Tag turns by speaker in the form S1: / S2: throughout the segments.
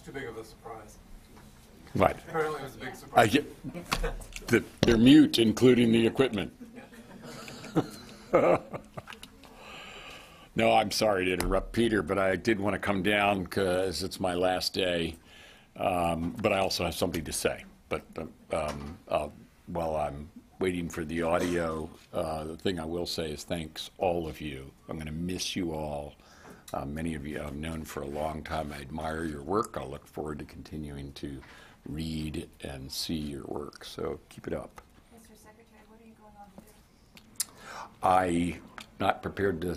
S1: It's too big of a surprise.
S2: What?
S1: Apparently it was a big
S2: I
S1: surprise.
S2: get, the- they're mute, including the equipment. No, I'm sorry to interrupt Peter, but I did want to come down because it's my last day. Um, But I also have something to say. But um, uh, while I'm waiting for the audio, uh, the thing I will say is thanks all of you. I'm going to miss you all. Uh, Many of you I've known for a long time. I admire your work. I look forward to continuing to read and see your work. So keep it up.
S3: Mr. Secretary, what are you going on to do?
S2: I not prepared to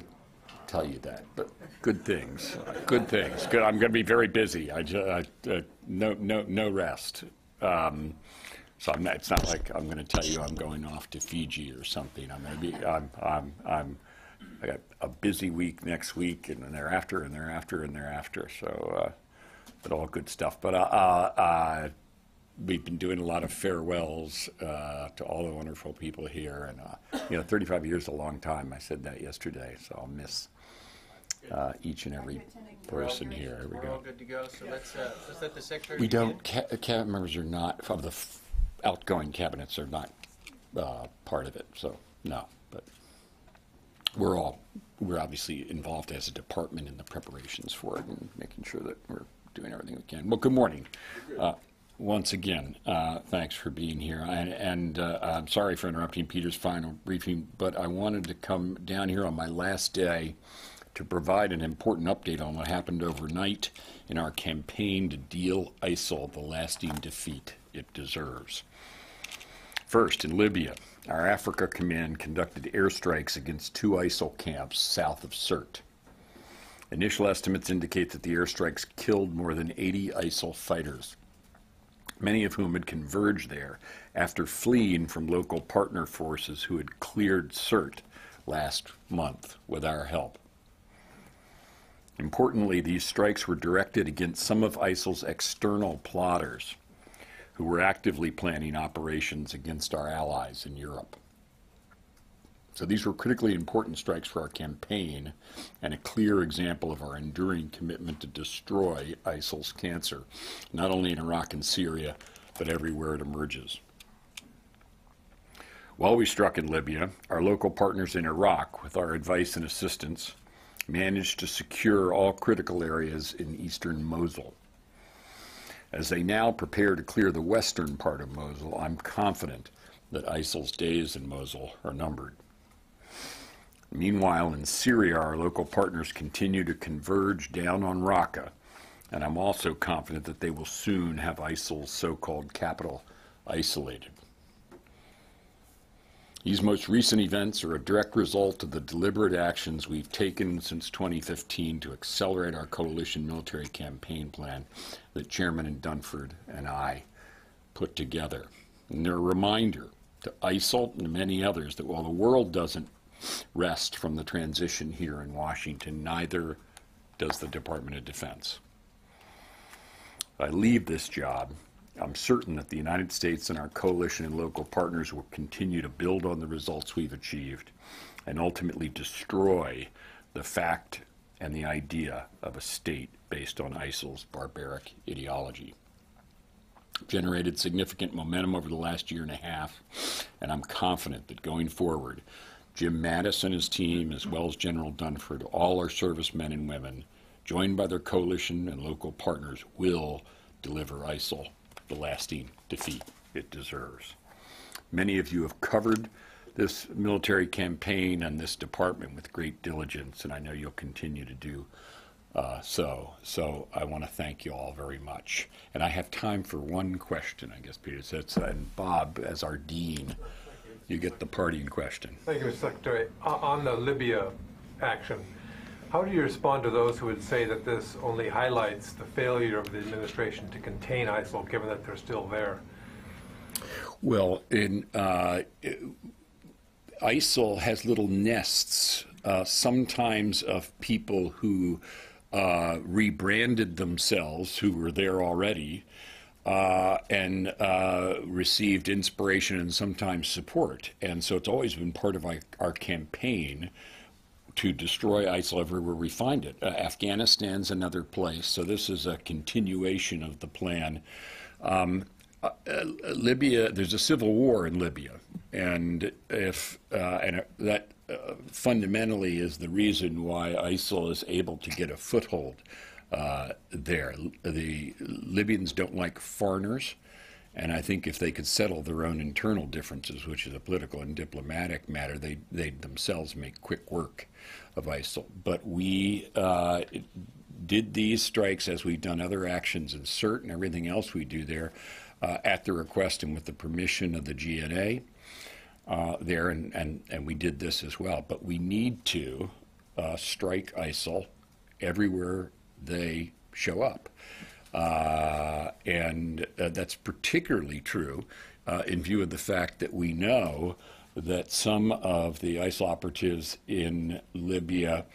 S2: tell you that, but good things, good things. Good. I'm going to be very busy. I, ju- I uh, no no no rest. Um, so I'm not, it's not like I'm going to tell you I'm going off to Fiji or something. I'm going to be. I'm I'm I'm. I got a busy week next week, and then thereafter, and thereafter, and thereafter. So, uh, but all good stuff. But uh, uh, uh, we've been doing a lot of farewells uh, to all the wonderful people here, and uh, you know, 35 years is a long time. I said that yesterday, so I'll miss uh, each and every person here. Here we
S4: We're all good to go, so let's, uh, let's let the secretary.
S2: We don't. Ca- cabinet members are not of the f- outgoing cabinets are not uh, part of it. So no, we're all we're obviously involved as a department in the preparations for it and making sure that we're doing everything we can. Well, good morning. Uh, once again, uh, thanks for being here. And, and uh, I'm sorry for interrupting Peter's final briefing, but I wanted to come down here on my last day to provide an important update on what happened overnight in our campaign to deal ISIL the lasting defeat it deserves. First, in Libya, our Africa Command conducted airstrikes against two ISIL camps south of Sirte. Initial estimates indicate that the airstrikes killed more than 80 ISIL fighters, many of whom had converged there after fleeing from local partner forces who had cleared Sirte last month with our help. Importantly, these strikes were directed against some of ISIL's external plotters who were actively planning operations against our allies in Europe. So these were critically important strikes for our campaign and a clear example of our enduring commitment to destroy ISIL's cancer, not only in Iraq and Syria, but everywhere it emerges. While we struck in Libya, our local partners in Iraq, with our advice and assistance, managed to secure all critical areas in eastern Mosul. As they now prepare to clear the western part of Mosul, I'm confident that ISIL's days in Mosul are numbered. Meanwhile, in Syria, our local partners continue to converge down on Raqqa, and I'm also confident that they will soon have ISIL's so called capital isolated. These most recent events are a direct result of the deliberate actions we've taken since 2015 to accelerate our coalition military campaign plan that Chairman and Dunford and I put together. And they're a reminder to ISIL and many others that while the world doesn't rest from the transition here in Washington, neither does the Department of Defense. I leave this job I'm certain that the United States and our coalition and local partners will continue to build on the results we've achieved and ultimately destroy the fact and the idea of a state based on ISIL's barbaric ideology. Generated significant momentum over the last year and a half, and I'm confident that going forward, Jim Mattis and his team, as well as General Dunford, all our servicemen and women, joined by their coalition and local partners, will deliver ISIL the lasting defeat it deserves. Many of you have covered this military campaign and this department with great diligence, and I know you'll continue to do uh, so. So I want to thank you all very much. And I have time for one question, I guess, Peter says. And Bob, as our dean, you get the parting question.
S1: Thank you, Mr. Secretary. O- On the Libya action, how do you respond to those who would say that this only highlights the failure of the administration to contain ISIL, given that they're still there?
S2: Well, in uh, ISIL has little nests, uh, sometimes of people who uh, rebranded themselves, who were there already, uh, and uh, received inspiration and sometimes support. And so it's always been part of our, our campaign to destroy ISIL everywhere we find it. Uh, Afghanistan's another place, so this is a continuation of the plan. Um, uh, uh, Libya, there's a civil war in Libya, and if uh, and uh, that uh, fundamentally is the reason why ISIL is able to get a foothold there. The Libyans don't like foreigners. And I think if they could settle their own internal differences, which is a political and diplomatic matter, they they themselves make quick work of ISIL. But we uh, did these strikes as we've done other actions in Sirte and everything else we do there uh, at the request and with the permission of the GNA uh, there, and, and, and we did this as well. But we need to uh, strike ISIL everywhere they show up. Uh, and uh, that's particularly true in view of the fact that we know that some of the ISIL operatives in Libya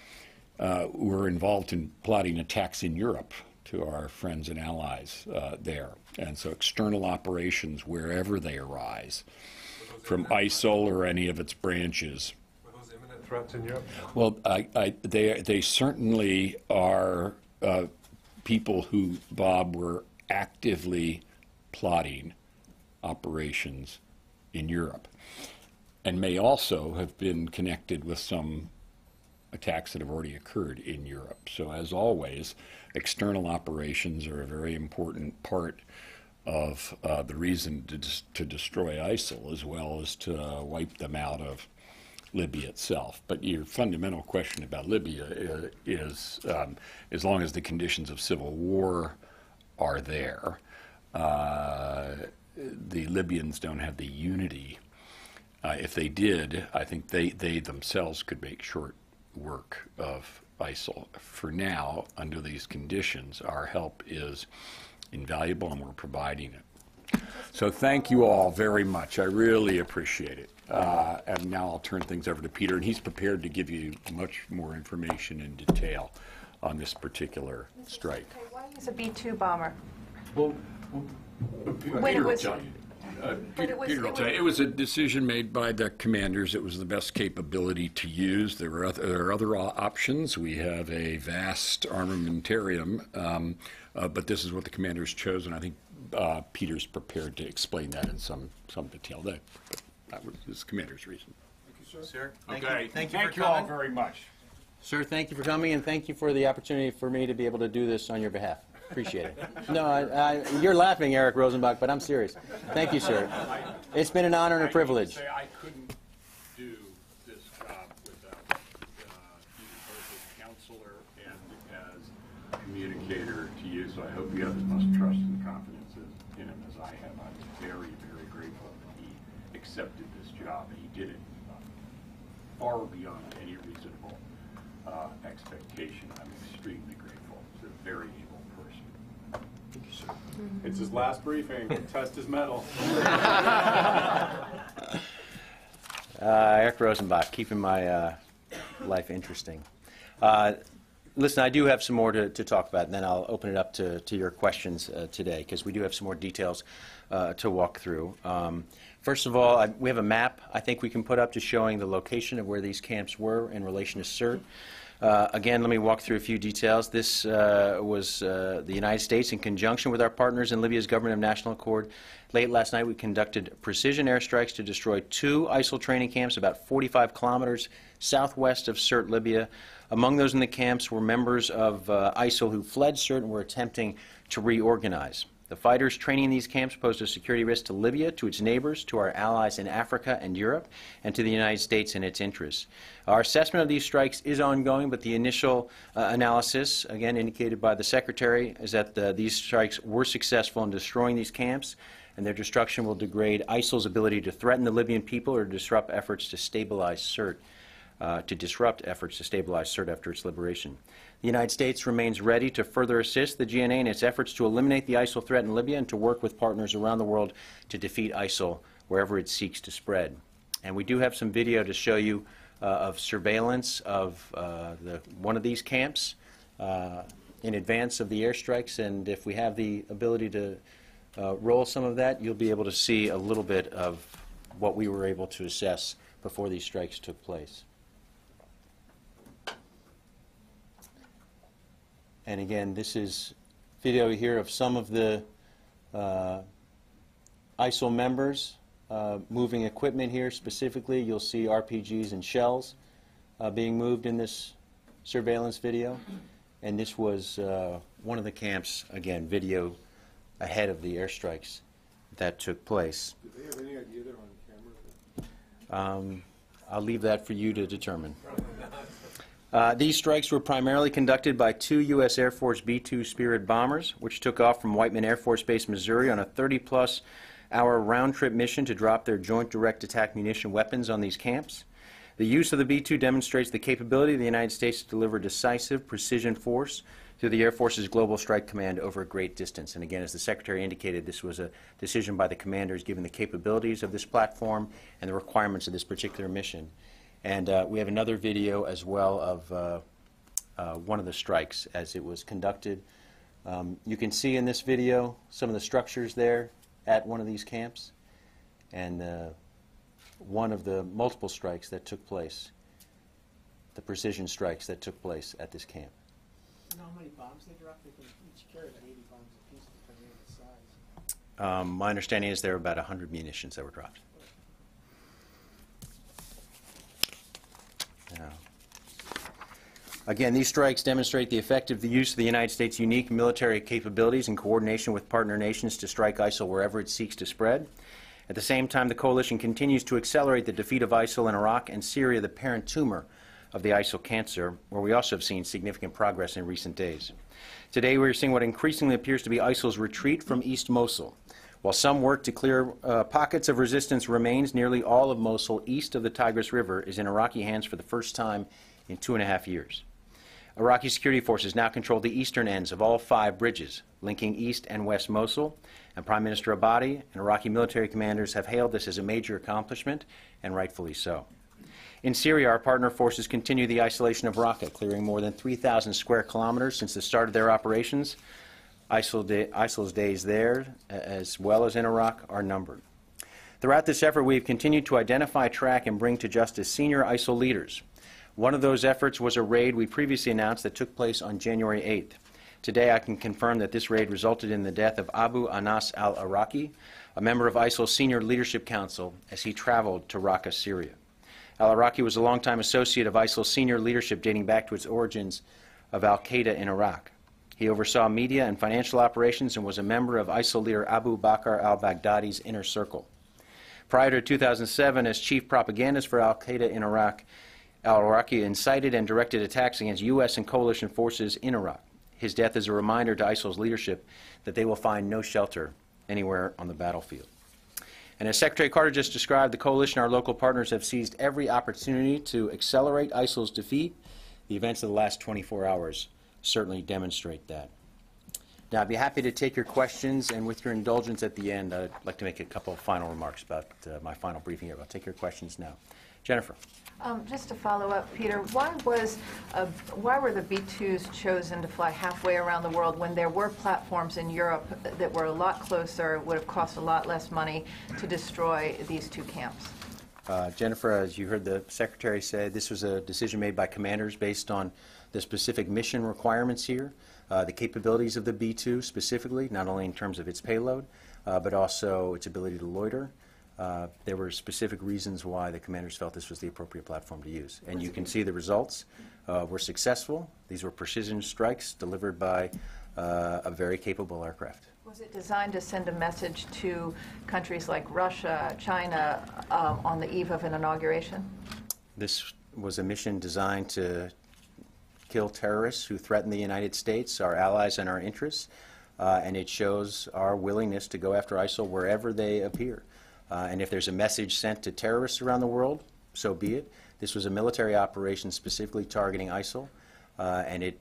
S2: uh, were involved in plotting attacks in Europe to our friends and allies uh, there. And so external operations, wherever they arise, from ISIL or any of its branches,
S1: Were those imminent threats in Europe?
S2: well, I, I, they, they certainly are uh, people who, Bob, were actively plotting operations in Europe and may also have been connected with some attacks that have already occurred in Europe. So, as always, external operations are a very important part of uh, the reason to, to destroy ISIL as well as to uh, wipe them out of Libya itself. But your fundamental question about Libya i- is um, as long as the conditions of civil war are there, uh, the Libyans don't have the unity. Uh, if they did, I think they, they themselves could make short work of ISIL. For now, under these conditions, our help is invaluable and we're providing it. So thank you all very much. I really appreciate it. Uh, and now I'll turn things over to Peter, and he's prepared to give you much more information in detail on this particular strike.
S3: Okay, why use a B-2 bomber?
S2: Well,
S3: When it
S2: Peter will tell you. Uh, Peter
S3: it was-
S2: Peter will
S3: it
S2: tell you. It was a decision made by the commanders. It was the best capability to use. There were other, there are other options. We have a vast armamentarium, um, uh, but this is what the commanders chose, and I think uh, Peter's prepared to explain that in some, some detail. That, that was his commander's reason.
S4: Sir, thank you,
S5: Okay,
S4: thank you
S5: thank
S4: for
S5: you all very much.
S4: Sir, thank you for coming, and thank you for the opportunity for me to be able to do this on your behalf. Appreciate it. No, I, I, you're laughing, Eric Rosenbach, but I'm serious. Thank you, sir. It's been an honor and a privilege.
S5: say I couldn't do this job without uh, you both as counselor and as communicator to you, so I hope you have as much trust and confidence in him as I have. I'm very, very grateful that he accepted this job, and he did it uh, far beyond any reasonable uh, expectation. I'm extremely grateful. He's a very.
S6: It's his last briefing. Test his mettle.
S4: Uh, Eric Rosenbach, keeping my uh, life interesting. Uh, listen, I do have some more to, to talk about, and then I'll open it up to, to your questions uh, today, because we do have some more details uh, to walk through. Um, first of all, I, we have a map I think we can put up to showing the location of where these camps were in relation to Sirte. Uh, again, let me walk through a few details. This uh, was uh, the United States, in conjunction with our partners in Libya's Government of National Accord. Late last night, we conducted precision airstrikes to destroy two ISIL training camps about 45 kilometers southwest of Sirte, Libya. Among those in the camps were members of uh, ISIL who fled Sirte and were attempting to reorganize. The fighters training in these camps posed a security risk to Libya, to its neighbors, to our allies in Africa and Europe, and to the United States and its interests. Our assessment of these strikes is ongoing, but the initial uh, analysis, again indicated by the Secretary, is that the, these strikes were successful in destroying these camps, and their destruction will degrade ISIL's ability to threaten the Libyan people or disrupt efforts to stabilize Sirte uh, to disrupt efforts to stabilize Sirte after its liberation. The United States remains ready to further assist the GNA in its efforts to eliminate the ISIL threat in Libya and to work with partners around the world to defeat ISIL wherever it seeks to spread. And we do have some video to show you uh, of surveillance of uh, the, one of these camps uh, in advance of the airstrikes. And if we have the ability to uh, roll some of that, you'll be able to see a little bit of what we were able to assess before these strikes took place. And again, this is video here of some of the uh, ISIL members uh, moving equipment here specifically. You'll see RPGs and shells uh, being moved in this surveillance video. And this was uh, one of the camps, again, video ahead of the airstrikes that took place.
S7: Do they have any idea they're on camera?
S4: Um, I'll leave that for you to determine. Uh, these strikes were primarily conducted by two U.S. Air Force B-2 Spirit bombers, which took off from Whiteman Air Force Base, Missouri, on a 30-plus hour round-trip mission to drop their Joint Direct Attack Munition weapons on these camps. The use of the B-2 demonstrates the capability of the United States to deliver decisive precision force through the Air Force's Global Strike Command over a great distance. And again, as the Secretary indicated, this was a decision by the commanders given the capabilities of this platform and the requirements of this particular mission. And uh, we have another video as well of uh, uh, one of the strikes as it was conducted. Um, you can see in this video some of the structures there at one of these camps and uh, one of the multiple strikes that took place, the precision strikes that took place at this camp.
S8: You know how many bombs they dropped? They can each carry about 80 bombs apiece, depending on the size.
S4: Um, my understanding is there were about 100 munitions that were dropped. Again, these strikes demonstrate the effective use of the United States' unique military capabilities in coordination with partner nations to strike ISIL wherever it seeks to spread. At the same time, the coalition continues to accelerate the defeat of ISIL in Iraq and Syria, the parent tumor of the ISIL cancer, where we also have seen significant progress in recent days. Today, we are seeing what increasingly appears to be ISIL's retreat from East Mosul. While some work to clear uh, pockets of resistance remains, nearly all of Mosul east of the Tigris River is in Iraqi hands for the first time in two and a half years. Iraqi security forces now control the eastern ends of all five bridges linking east and west Mosul, and Prime Minister Abadi and Iraqi military commanders have hailed this as a major accomplishment, and rightfully so. In Syria, our partner forces continue the isolation of Raqqa, clearing more than 3,000 square kilometers since the start of their operations. ISIL day, ISIL's days there, as well as in Iraq, are numbered. Throughout this effort, we have continued to identify, track, and bring to justice senior ISIL leaders. One of those efforts was a raid we previously announced that took place on January 8th. Today, I can confirm that this raid resulted in the death of Abu Anas al Iraqi, a member of ISIL's Senior Leadership Council, as he traveled to Raqqa, Syria. Al Iraqi was a longtime associate of ISIL's senior leadership dating back to its origins of Al Qaeda in Iraq. He oversaw media and financial operations and was a member of ISIL leader Abu Bakr al Baghdadi's inner circle. Prior to 2007, as chief propagandist for Al Qaeda in Iraq, al Iraqi incited and directed attacks against U.S. and coalition forces in Iraq. His death is a reminder to ISIL's leadership that they will find no shelter anywhere on the battlefield. And as Secretary Carter just described, the coalition and our local partners have seized every opportunity to accelerate ISIL's defeat. The events of the last 24 hours certainly demonstrate that. Now, I'd be happy to take your questions, and with your indulgence at the end, I'd like to make a couple of final remarks about uh, my final briefing here. I'll take your questions now. Jennifer.
S3: Um, Just to follow up, Peter, why was, uh, why were the B-2s chosen to fly halfway around the world when there were platforms in Europe that were a lot closer, would have cost a lot less money to destroy these two camps?
S4: Uh, Jennifer, as you heard the Secretary say, this was a decision made by commanders based on the specific mission requirements here, uh, the capabilities of the B-2 specifically, not only in terms of its payload, uh, but also its ability to loiter. Uh, there were specific reasons why the commanders felt this was the appropriate platform to use. And you can see the results uh, were successful. These were precision strikes delivered by uh, a very capable aircraft.
S3: Was it designed to send a message to countries like Russia, China, um, on the eve of an inauguration?
S4: This was a mission designed to kill terrorists who threaten the United States, our allies, and our interests. Uh, and it shows our willingness to go after ISIL wherever they appear. Uh, and if there's a message sent to terrorists around the world, so be it. This was a military operation specifically targeting ISIL, uh, and it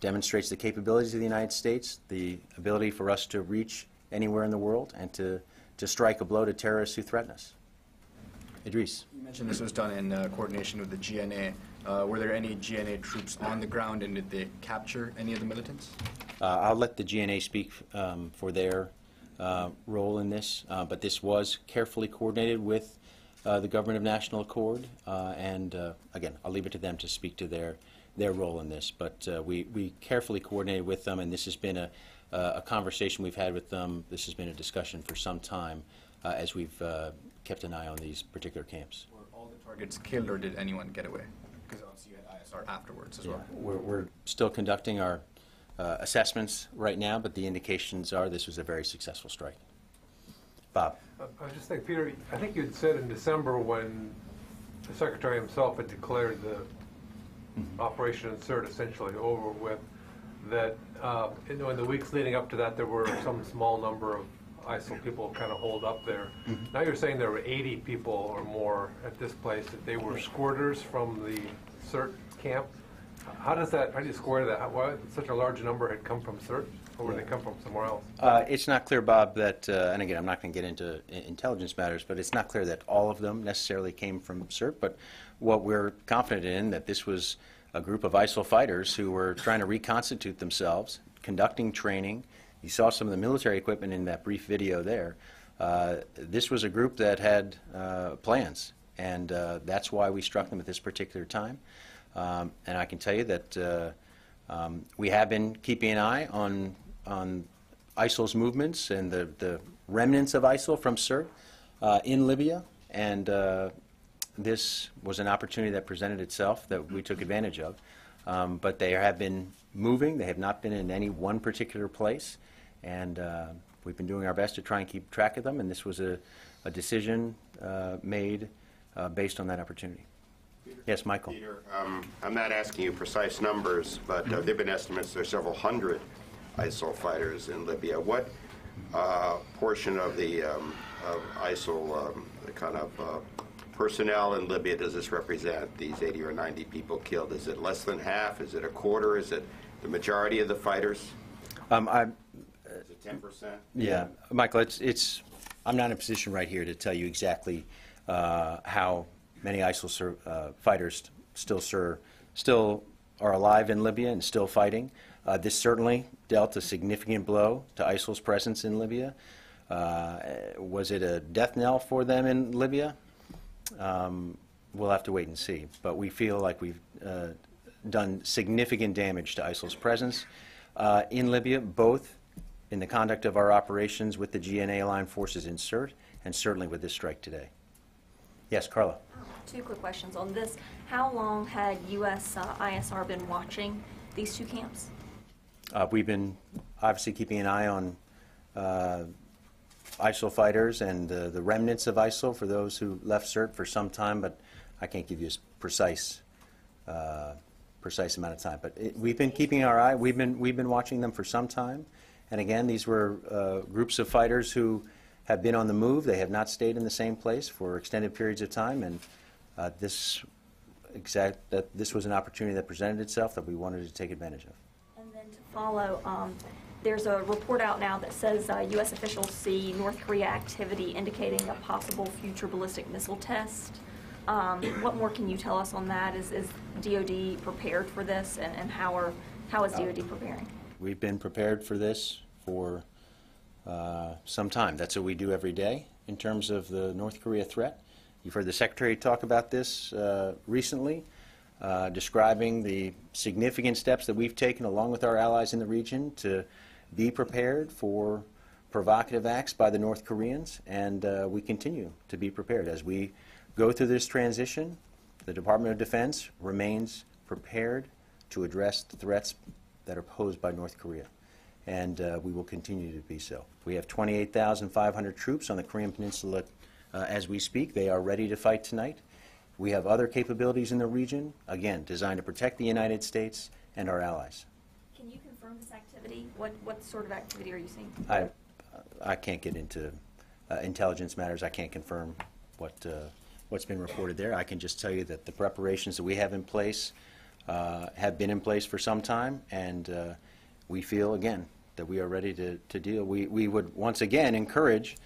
S4: demonstrates the capabilities of the United States, the ability for us to reach anywhere in the world, and to, to strike a blow to terrorists who threaten us. Idris.
S9: You mentioned this was done in uh, coordination with the GNA. Uh, were there any GNA troops on the ground, and did they capture any of the militants?
S4: Uh, I'll let the GNA speak um, for their uh, role in this, uh, but this was carefully coordinated with uh, the Government of National Accord, uh, and uh, again, I'll leave it to them to speak to their, their role in this. But uh, we, we carefully coordinated with them, and this has been a, a conversation we've had with them. This has been a discussion for some time uh, as we've uh, kept an eye on these particular camps.
S9: Were all the targets killed, or did anyone get away? Because obviously you had ISR afterwards as well.
S4: We're, we're still conducting our uh, assessments right now, but the indications are this was a very successful strike. Bob?
S1: I I was just thinking, Peter, I think you'd said in December when the Secretary himself had declared the Operation Insert essentially over with, that, uh, you know, in the weeks leading up to that, there were some small number of ISIL people kind of holed up there. Now you're saying there were 80 people or more at this place, that they were squirters from the Sirte camp? How does that, how do you square that? How- Why such a large number had come from Sirte, or would they come from somewhere else?
S4: Uh, It's not clear, Bob, that, uh, and again, I'm not going to get into i- intelligence matters, but it's not clear that all of them necessarily came from Sirte. But what we're confident in, that this was a group of ISIL fighters who were trying to reconstitute themselves, conducting training. You saw some of the military equipment in that brief video there. Uh, This was a group that had uh, plans, and uh, that's why we struck them at this particular time. Um, And I can tell you that uh, um, we have been keeping an eye on, on ISIL's movements and the, the remnants of ISIL from Sirte uh, in Libya, and uh, this was an opportunity that presented itself that we took advantage of. Um, But they have been moving, they have not been in any one particular place, and uh, we've been doing our best to try and keep track of them, and this was a, a decision uh, made uh, based on that opportunity. Yes, Michael?
S10: Peter, um, I'm not asking you precise numbers, but uh, there have been estimates there are several hundred ISIL fighters in Libya. What uh, portion of the um, of ISIL um, the kind of uh, personnel in Libya does this represent, these 80 or 90 people killed? Is it less than half? Is it a quarter? Is it the majority of the fighters?
S4: Um, I,
S10: Is it 10%?
S4: Yeah, Michael, it's, it's, I'm not in a position right here to tell you exactly uh, how many ISIL uh, fighters still still are alive in Libya and still fighting. Uh, This certainly dealt a significant blow to ISIL's presence in Libya. Uh, Was it a death knell for them in Libya? Um, We'll have to wait and see. But we feel like we've uh, done significant damage to ISIL's presence uh, in Libya, both in the conduct of our operations with the GNA aligned forces in Sirte, and certainly with this strike today. Yes, Carla?
S11: Two quick questions on this. How long had U.S. uh, ISR been watching these two camps?
S4: Uh, We've been obviously keeping an eye on uh, ISIL fighters and uh, the remnants of ISIL for those who left Sirte for some time, but I can't give you a precise, uh, precise amount of time. But it- we've been keeping our eye, we've been, we've been watching them for some time. And again, these were uh, groups of fighters who have been on the move. They have not stayed in the same place for extended periods of time. And uh, this exact, that this was an opportunity that presented itself that we wanted to take advantage of.
S11: And then to follow, um, there's a report out now that says uh, U.S. officials see North Korea activity indicating a possible future ballistic missile test. Um, What more can you tell us on that? Is is DoD prepared for this, and and how are, how is DoD preparing?
S4: We've been prepared for this for uh, some time. That's what we do every day in terms of the North Korea threat. You've heard the Secretary talk about this uh, recently, uh, describing the significant steps that we've taken along with our allies in the region to be prepared for provocative acts by the North Koreans, and uh, we continue to be prepared. As we go through this transition, the Department of Defense remains prepared to address the threats that are posed by North Korea, and uh, we will continue to be so. We have 28,500 troops on the Korean Peninsula uh, as we speak. They are ready to fight tonight. We have other capabilities in the region, again, designed to protect the United States and our allies.
S11: Can you confirm this activity? What what sort of activity are you seeing?
S4: I, I can't get into uh, intelligence matters. I can't confirm what, uh, what's been reported there. I can just tell you that the preparations that we have in place uh, have been in place for some time, and uh, we feel, again, that we are ready to, to deal. We, we would once again encourage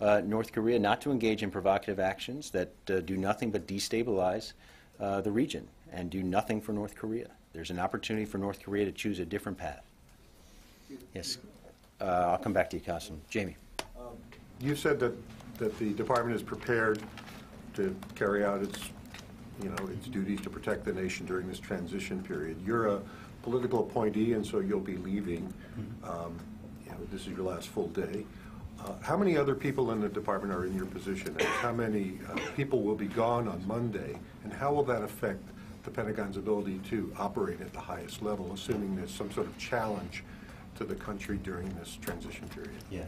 S4: uh, North Korea not to engage in provocative actions that uh, do nothing but destabilize uh, the region and do nothing for North Korea. There's an opportunity for North Korea to choose a different path. Yes. Uh, I'll come back to you, Qasim. Jamie?
S7: You said that, that the department is prepared to carry out its
S12: you know, its duties to protect the nation during this transition period. You're a political appointee, and so you'll be leaving. Um, You know, this is your last full day. Uh, How many other people in the department are in your position? And how many uh, people will be gone on Monday? And how will that affect the Pentagon's ability to operate at the highest level, assuming there's some sort of challenge to the country during this transition period?
S4: Yeah.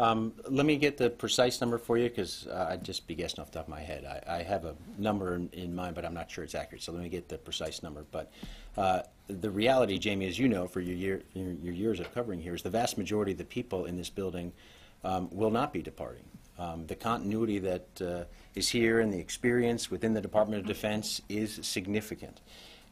S4: Um, Let me get the precise number for you, because I'd just be guessing off the top of my head. I I have a number in- in mind, but I'm not sure it's accurate, so let me get the precise number. But uh, the reality, Jamie, as you know, for your year, your your years of covering here, is the vast majority of the people in this building um, will not be departing. Um, The continuity that uh, is here and the experience within the Department of Defense is significant.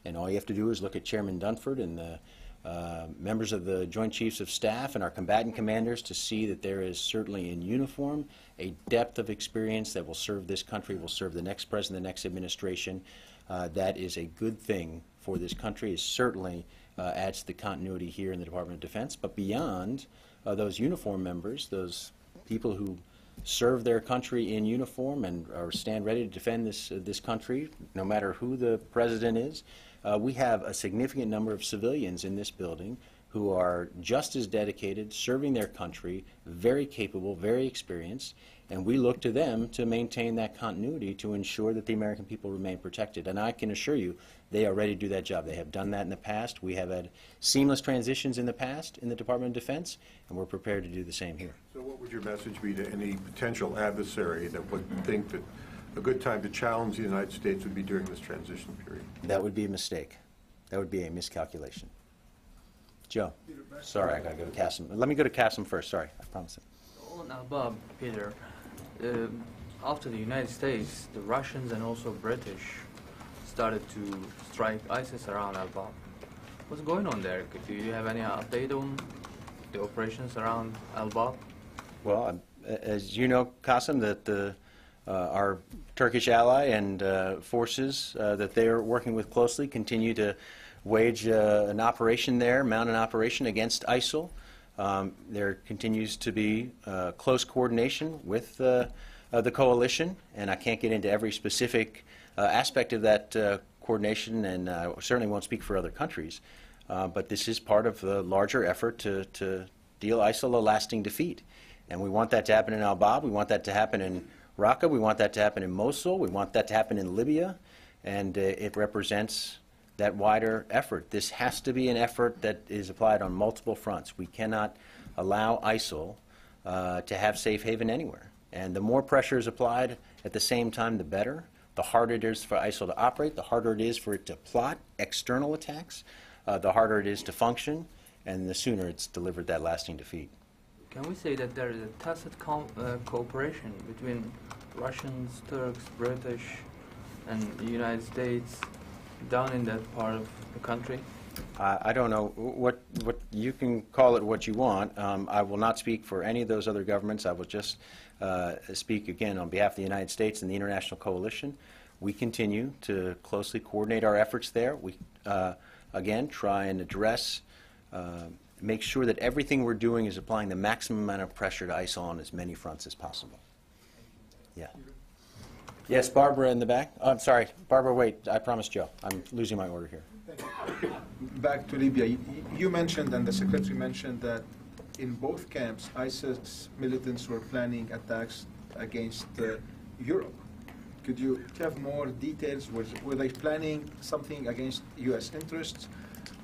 S4: And all you have to do is look at Chairman Dunford and the uh, members of the Joint Chiefs of Staff and our combatant commanders to see that there is certainly in uniform a depth of experience that will serve this country, will serve the next president, the next administration. Uh, That is a good thing for this country. It certainly uh, adds to the continuity here in the Department of Defense. But beyond uh, those uniform members, those people who serve their country in uniform and or stand ready to defend this, uh, this country, no matter who the president is, uh, we have a significant number of civilians in this building who are just as dedicated, serving their country, very capable, very experienced, and we look to them to maintain that continuity to ensure that the American people remain protected. And I can assure you, they are ready to do that job. They have done that in the past. We have had seamless transitions in the past in the Department of Defense, and we're prepared to do the same here.
S12: So what would your message be to any potential adversary that would think that a good time to challenge the United States would be during this transition period?
S4: That would be a mistake. That would be a miscalculation. Joe, sorry, I gotta go to Cassim. Let me go to Cassim first, sorry, I promise.
S13: On above, Peter, uh, after the United States, the Russians and also British started to strike ISIS around Al-Bab. What's going on there? Do you have any update on the operations around Al-Bab?
S4: Well, as you know, Qasim, that the, uh, our Turkish ally and uh, forces uh, that they are working with closely continue to wage uh, an operation there, mount an operation against ISIL. Um, There continues to be uh, close coordination with uh, the coalition, and I can't get into every specific aspect of that uh, coordination, and I certainly won't speak for other countries. Uh, But this is part of the larger effort to, to deal ISIL a lasting defeat. And we want that to happen in Al Bab. We want that to happen in Raqqa. We want that to happen in Mosul. We want that to happen in Libya. And uh, it represents that wider effort. This has to be an effort that is applied on multiple fronts. We cannot allow ISIL uh, to have safe haven anywhere. And the more pressure is applied at the same time, the better. The harder it is for ISIL to operate, the harder it is for it to plot external attacks, uh, the harder it is to function, and the sooner it's delivered that lasting defeat.
S13: Can we say that there is a tacit com- uh, cooperation between Russians, Turks, British, and the United States down in that part of the country?
S4: I I don't know, what, what, you can call it what you want. Um, I will not speak for any of those other governments. I will just uh, speak again on behalf of the United States and the international coalition. We continue to closely coordinate our efforts there. We, uh, again, try and address, uh, make sure that everything we're doing is applying the maximum amount of pressure to ISIL on as many fronts as possible. Yeah. Yes, Barbara in the back. Oh, I'm sorry, Barbara, wait, I promised Joe. I'm losing my order here.
S7: Back to Libya, you- you mentioned, and the secretary mentioned, that in both camps, ISIS militants were planning attacks against uh, Europe. Could you have more details? Was, were they planning something against U.S. interests,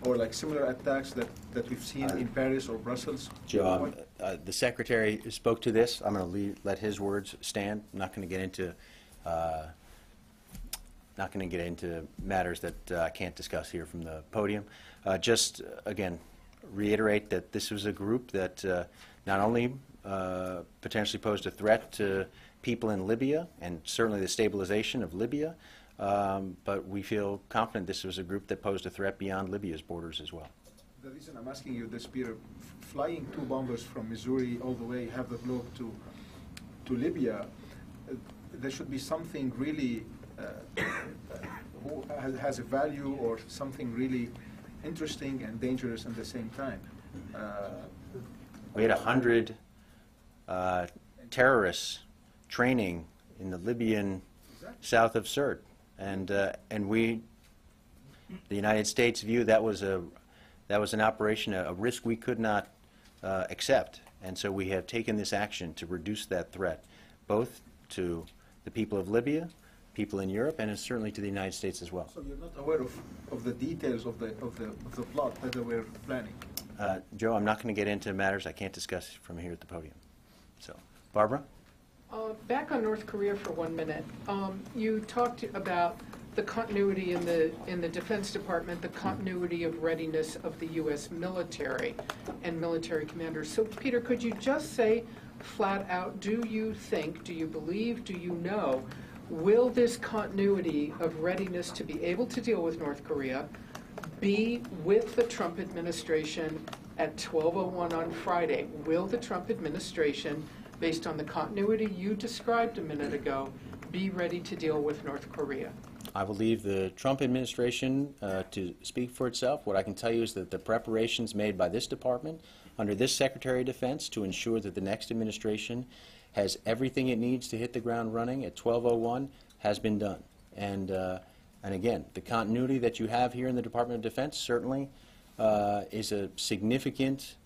S7: or like similar attacks that, that we've seen in Paris or Brussels?
S4: Joe, uh, the secretary spoke to this. I'm going to let his words stand. I'm not going to get into, uh, not going to get into matters that uh, I can't discuss here from the podium. Uh, Just, uh, again, reiterate that this was a group that uh, not only uh, potentially posed a threat to people in Libya and certainly the stabilization of Libya, um, but we feel confident this was a group that posed a threat beyond Libya's borders as well.
S7: The reason I'm asking you this, Peter, flying two bombers from Missouri all the way, have the globe to, to Libya, uh, there should be something really uh, who has a value or something really interesting and dangerous at the same time. Uh,
S4: We had 100 uh, terrorists training in the Libyan south of Sirte. And, uh, and we, the United States view that was a, that was an operation, a a risk we could not accept. And so we have taken this action to reduce that threat, both to the people of Libya, people in Europe, and certainly to the United States as well.
S7: So you're not aware of, of the details of the, of the, of the plot that they were planning?
S4: Uh, Joe, I'm not going to get into matters I can't discuss from here at the podium. So, Barbara?
S14: Uh, Back on North Korea for one minute. Um, You talked about the continuity in the, in the Defense Department, the continuity of readiness of the U.S. military and military commanders. So, Peter, could you just say flat out, do you think, do you believe, do you know, will this continuity of readiness to be able to deal with North Korea be with the Trump administration at 12:01 on Friday? Will the Trump administration, based on the continuity you described a minute ago, be ready to deal with North Korea?
S4: I will leave the Trump administration uh, to speak for itself. What I can tell you is that the preparations made by this department under this Secretary of Defense to ensure that the next administration has everything it needs to hit the ground running at 1201 has been done. And, uh, and again, the continuity that you have here in the Department of Defense certainly uh, is a significant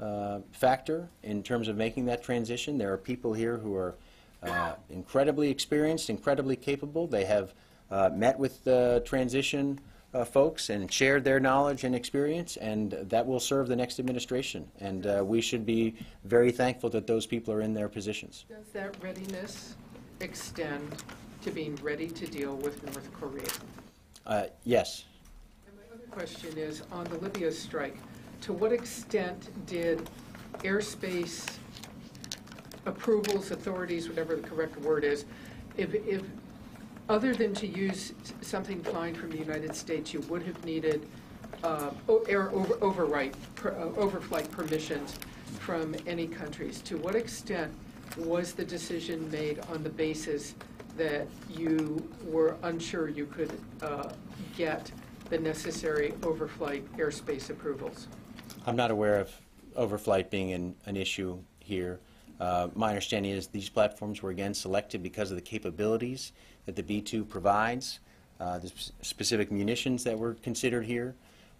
S4: uh, factor in terms of making that transition. There are people here who are uh, incredibly experienced, incredibly capable. They have uh, met with the transition uh, folks and shared their knowledge and experience, and that will serve the next administration. And uh, we should be very thankful that those people are in their positions.
S14: Does that readiness extend to being ready to deal with North Korea?
S4: Uh, yes.
S14: And my other question is, on the Libya strike, to what extent did airspace approvals, authorities, whatever the correct word is, if, if, other than to use something flying from the United States, you would have needed uh, air over- override, per- uh, overflight permissions from any countries. To what extent was the decision made on the basis that you were unsure you could uh, get the necessary overflight airspace approvals?
S4: I'm not aware of overflight being an, an issue here. Uh, my understanding is these platforms were again selected because of the capabilities that the B-2 provides, uh, the s- specific munitions that were considered here,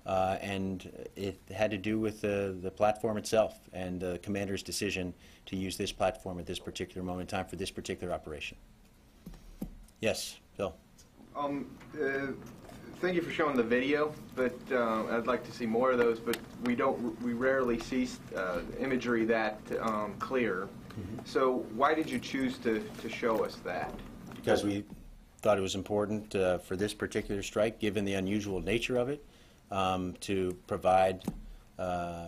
S4: uh, and it had to do with the, the platform itself and the commander's decision to use this platform at this particular moment in time for this particular operation. Yes, Bill.
S15: Um, uh, thank you for showing the video, but uh, I'd like to see more of those. But we don't, we rarely see uh, imagery that um, clear. So why did you choose to, to show us that?
S4: because we thought it was important uh, for this particular strike, given the unusual nature of it, um, to provide uh,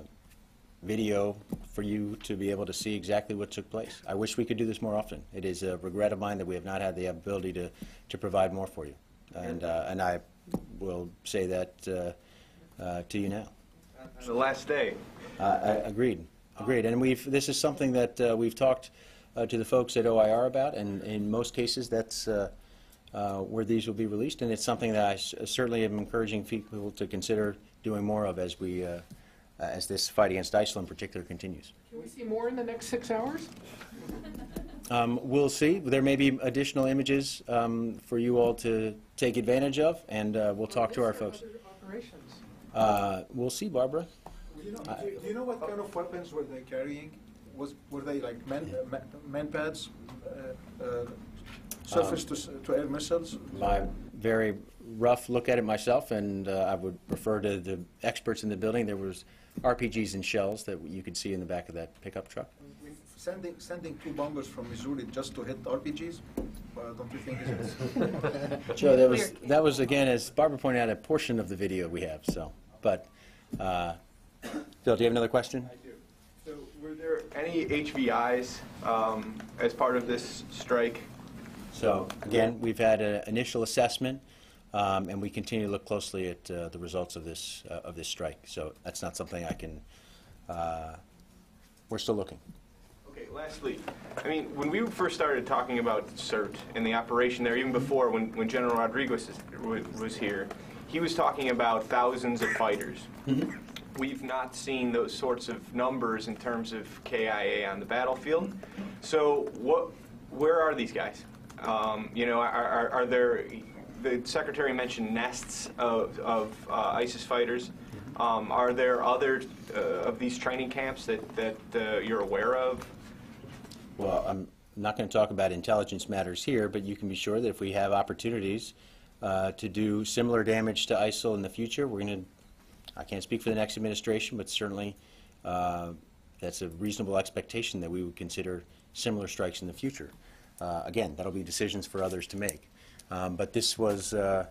S4: video for you to be able to see exactly what took place. I wish we could do this more often. It is a regret of mine that we have not had the ability to, to provide more for you. And, uh, and I will say that uh, uh, to you now.
S15: The last day.
S4: Uh, Agreed, agreed. And we've, this is something that uh, we've talked uh, to the folks at OIR about, and in most cases, that's uh, uh, where these will be released, and it's something that I s- certainly am encouraging people to consider doing more of as we, uh, as this fight against ISIL in particular continues.
S14: Can we see more in the next six hours?
S4: Um, We'll see. There may be additional images um, for you all to take advantage of, and uh, we'll talk to our folks.
S14: Other operations.
S4: Uh, We'll see, Barbara.
S7: You know, do, do you know what kind of weapons were they carrying? Was were they like man, uh, ma- MANPADS, surface to, to air missiles?
S4: my very rough look at it myself, and uh, I would refer to the experts in the building. There was RPGs and shells that you could see in the back of that pickup truck.
S7: Sending sending two bombers from Missouri just to hit RPGs, uh, don't you think is
S4: Joe, that was that was again, as Barbara pointed out, a portion of the video we have. So, but uh, Bill, do you have another question? I do.
S15: So were there any HVIs um, as part of this strike?
S4: So again, we've had an initial assessment, um, and we continue to look closely at uh, the results of this uh, of this strike. So that's not something I can. Uh, we're still looking.
S15: Okay, lastly, I mean, when we first started talking about Sirte and the operation there, even before when, when General Rodriguez was, was here, he was talking about thousands of fighters. We've not seen those sorts of numbers in terms of KIA on the battlefield. So, what, where are these guys? Um, you know, are, are, are there the secretary mentioned nests of, of uh, ISIS fighters. Um, Are there other uh, of these training camps that, that uh, you're aware of?
S4: Well, I'm not going to talk about intelligence matters here, but you can be sure that if we have opportunities uh, to do similar damage to ISIL in the future, we're going to, I can't speak for the next administration, but certainly uh, that's a reasonable expectation that we would consider similar strikes in the future. Uh, Again, that'll be decisions for others to make. Um, But this was, uh,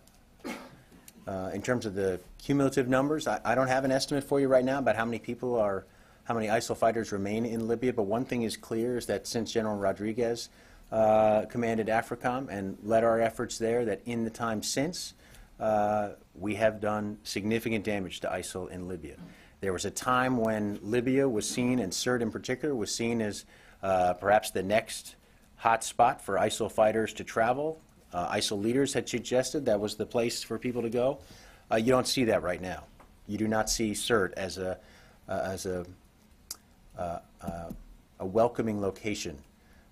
S4: uh, in terms of the cumulative numbers, I I don't have an estimate for you right now about how many people are, how many ISIL fighters remain in Libya, but one thing is clear is that since General Rodriguez uh, commanded AFRICOM and led our efforts there, that in the time since, uh, we have done significant damage to ISIL in Libya. There was a time when Libya was seen, and Sirte in particular, was seen as uh, perhaps the next hot spot for ISIL fighters to travel. Uh, ISIL leaders had suggested that was the place for people to go. Uh, you don't see that right now. You do not see Sirte as a, uh, as a, uh, uh, a welcoming location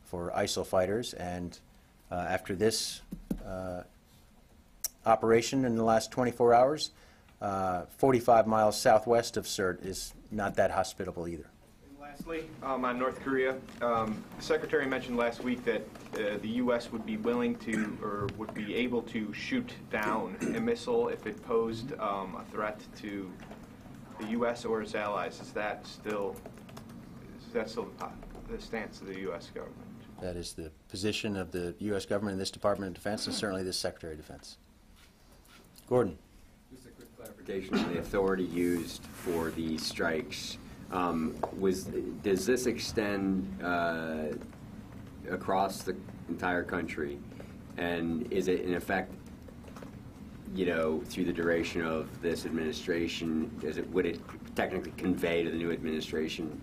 S4: for ISIL fighters. And uh, after this operation in the last 24 hours, uh, 45 miles southwest of Sirte is not that hospitable either.
S15: Lastly, um, on North Korea, um, the secretary mentioned last week that uh, the U.S. would be willing to, or would be able to shoot down a missile if it posed um, a threat to the U.S. or its allies. Is that still, is that still the the stance of the U.S. government?
S4: That is the position of the U.S. government and this Department of Defense, and certainly this Secretary of Defense. Gordon?
S16: Just a quick clarification on the authority used for these strikes. Um, Was, does this extend uh, across the entire country? And is it in effect, you know, through the duration of this administration, is it, would it technically convey to the new administration?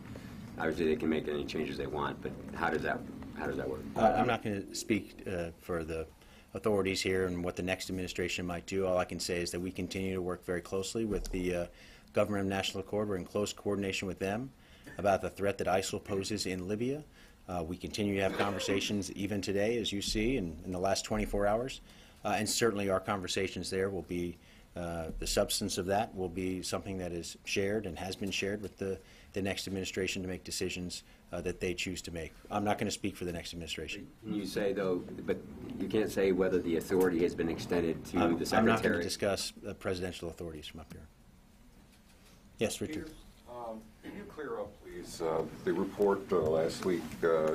S16: Obviously, they can make any changes they want, but how does that, how does that work?
S4: Uh, I'm not going to speak uh, for the authorities here and what the next administration might do. All I can say is that we continue to work very closely with the uh, Government of National Accord. We're in close coordination with them about the threat that ISIL poses in Libya. Uh, We continue to have conversations even today, as you see, in in the last 24 hours. Uh, And certainly, our conversations there will be, uh, the substance of that will be something that is shared and has been shared with the the next administration to make decisions uh, that they choose to make. I'm not going to speak for the next administration.
S16: You say, though, but you can't say whether the authority has been extended to
S4: I'm-
S16: the
S4: I'm not going to discuss uh, presidential authorities from up here. Yes, Richard?
S12: Um, Can you clear up, please, uh, the report uh, last week, uh,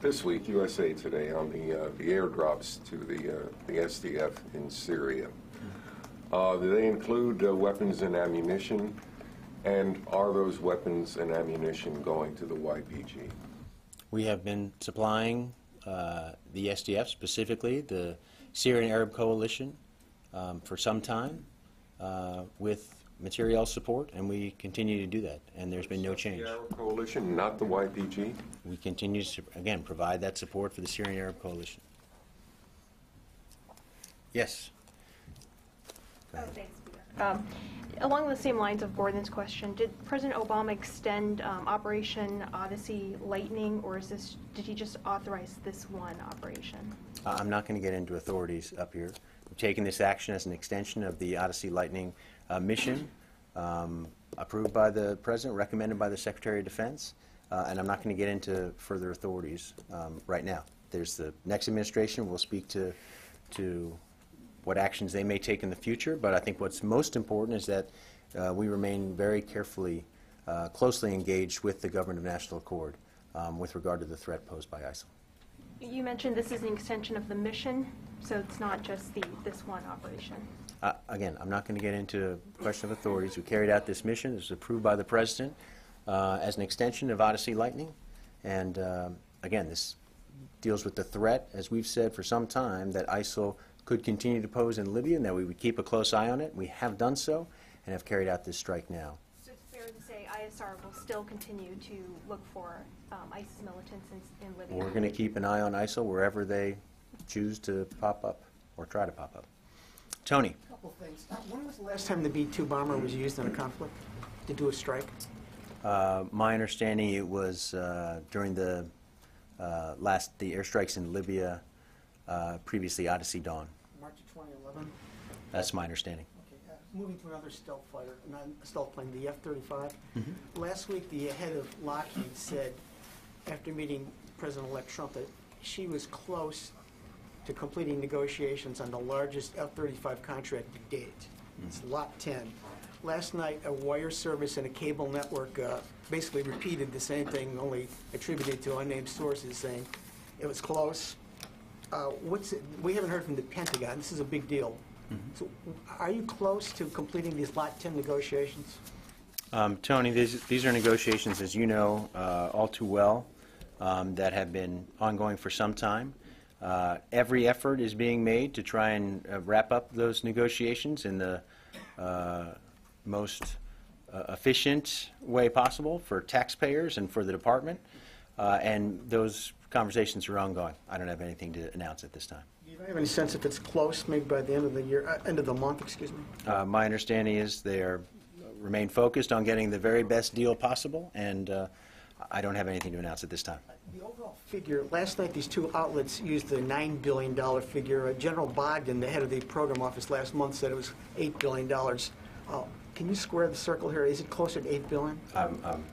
S12: this week, USA Today, on the uh, the airdrops to the uh, the SDF in Syria? Uh, Do they include uh, weapons and ammunition? And are those weapons and ammunition going to the YPG?
S4: We have been supplying uh, the SDF, specifically the Syrian Arab Coalition, um, for some time uh, with material support, and we continue to do that, and there's been no change.
S12: The Arab Coalition, not the YPG?
S4: We continue to, again, provide that support for the Syrian Arab Coalition. Yes?
S17: Oh, thanks, Peter. Um, Along the same lines of Gordon's question, did President Obama extend um, Operation Odyssey Lightning, or is this, did he just authorize this one operation?
S4: Uh, I'm not going to get into authorities up here. We've taken this action as an extension of the Odyssey Lightning uh, mission, um, approved by the President, recommended by the Secretary of Defense, uh, and I'm not going to get into further authorities um, right now. There's the next administration will speak to, to what actions they may take in the future, but I think what's most important is that uh, we remain very carefully, uh, closely engaged with the Government of National Accord um, with regard to the threat posed by ISIL.
S17: You mentioned this is an extension of the mission, so it's not just the, this one operation.
S4: Uh, Again, I'm not going to get into the question of authorities. We carried out this mission. It was approved by the President uh, as an extension of Odyssey Lightning. And um, again, this deals with the threat, as we've said for some time, that ISIL could continue to pose in Libya and that we would keep a close eye on it. We have done so and have carried out this strike now.
S17: So it's fair to say ISR will still continue to look for um, ISIS militants in, in Libya?
S4: We're going to keep an eye on ISIL wherever they choose to pop up or try to pop up. Tony?
S8: Couple things. When was the last time the B-2 bomber was used in a conflict to do a strike?
S4: Uh, My understanding, it was uh, during the uh, last, the airstrikes in Libya, uh, previously Odyssey Dawn.
S8: March of 2011.
S4: That's my understanding.
S8: Okay, uh, moving to another stealth fighter, not stealth plane, the F-35.
S4: Mhm.
S8: Last week, the head of Lockheed said, after meeting President-elect Trump, that she was close to completing negotiations on the largest F-35 contract to date. It's Lot 10. Last night, a wire service and a cable network uh, basically repeated the same thing, only attributed to unnamed sources, saying it was close. Uh, What's, it- we haven't heard from the Pentagon. This is a big deal. So are you close to completing these Lot 10 negotiations?
S4: Um, Tony, these, these are negotiations, as you know, uh, all too well, um, that have been ongoing for some time. Uh, every effort is being made to try and uh, wrap up those negotiations in the uh, most uh, efficient way possible for taxpayers and for the department. Uh, and those conversations are ongoing. I don't have anything to announce at this time.
S8: Do you have any sense if it's close, maybe by the end of the year, uh, end of the month, excuse me?
S4: Uh, My understanding is they are, remain focused on getting the very best deal possible, and uh, I don't have anything to announce at this time.
S8: The overall figure, last night, these two outlets used the $9 billion figure. Uh, General Bogdan, the head of the program office last month, said it was $8 billion. Uh, Can you square the circle here? Is it closer to $8 billion?
S4: I'm- I'm-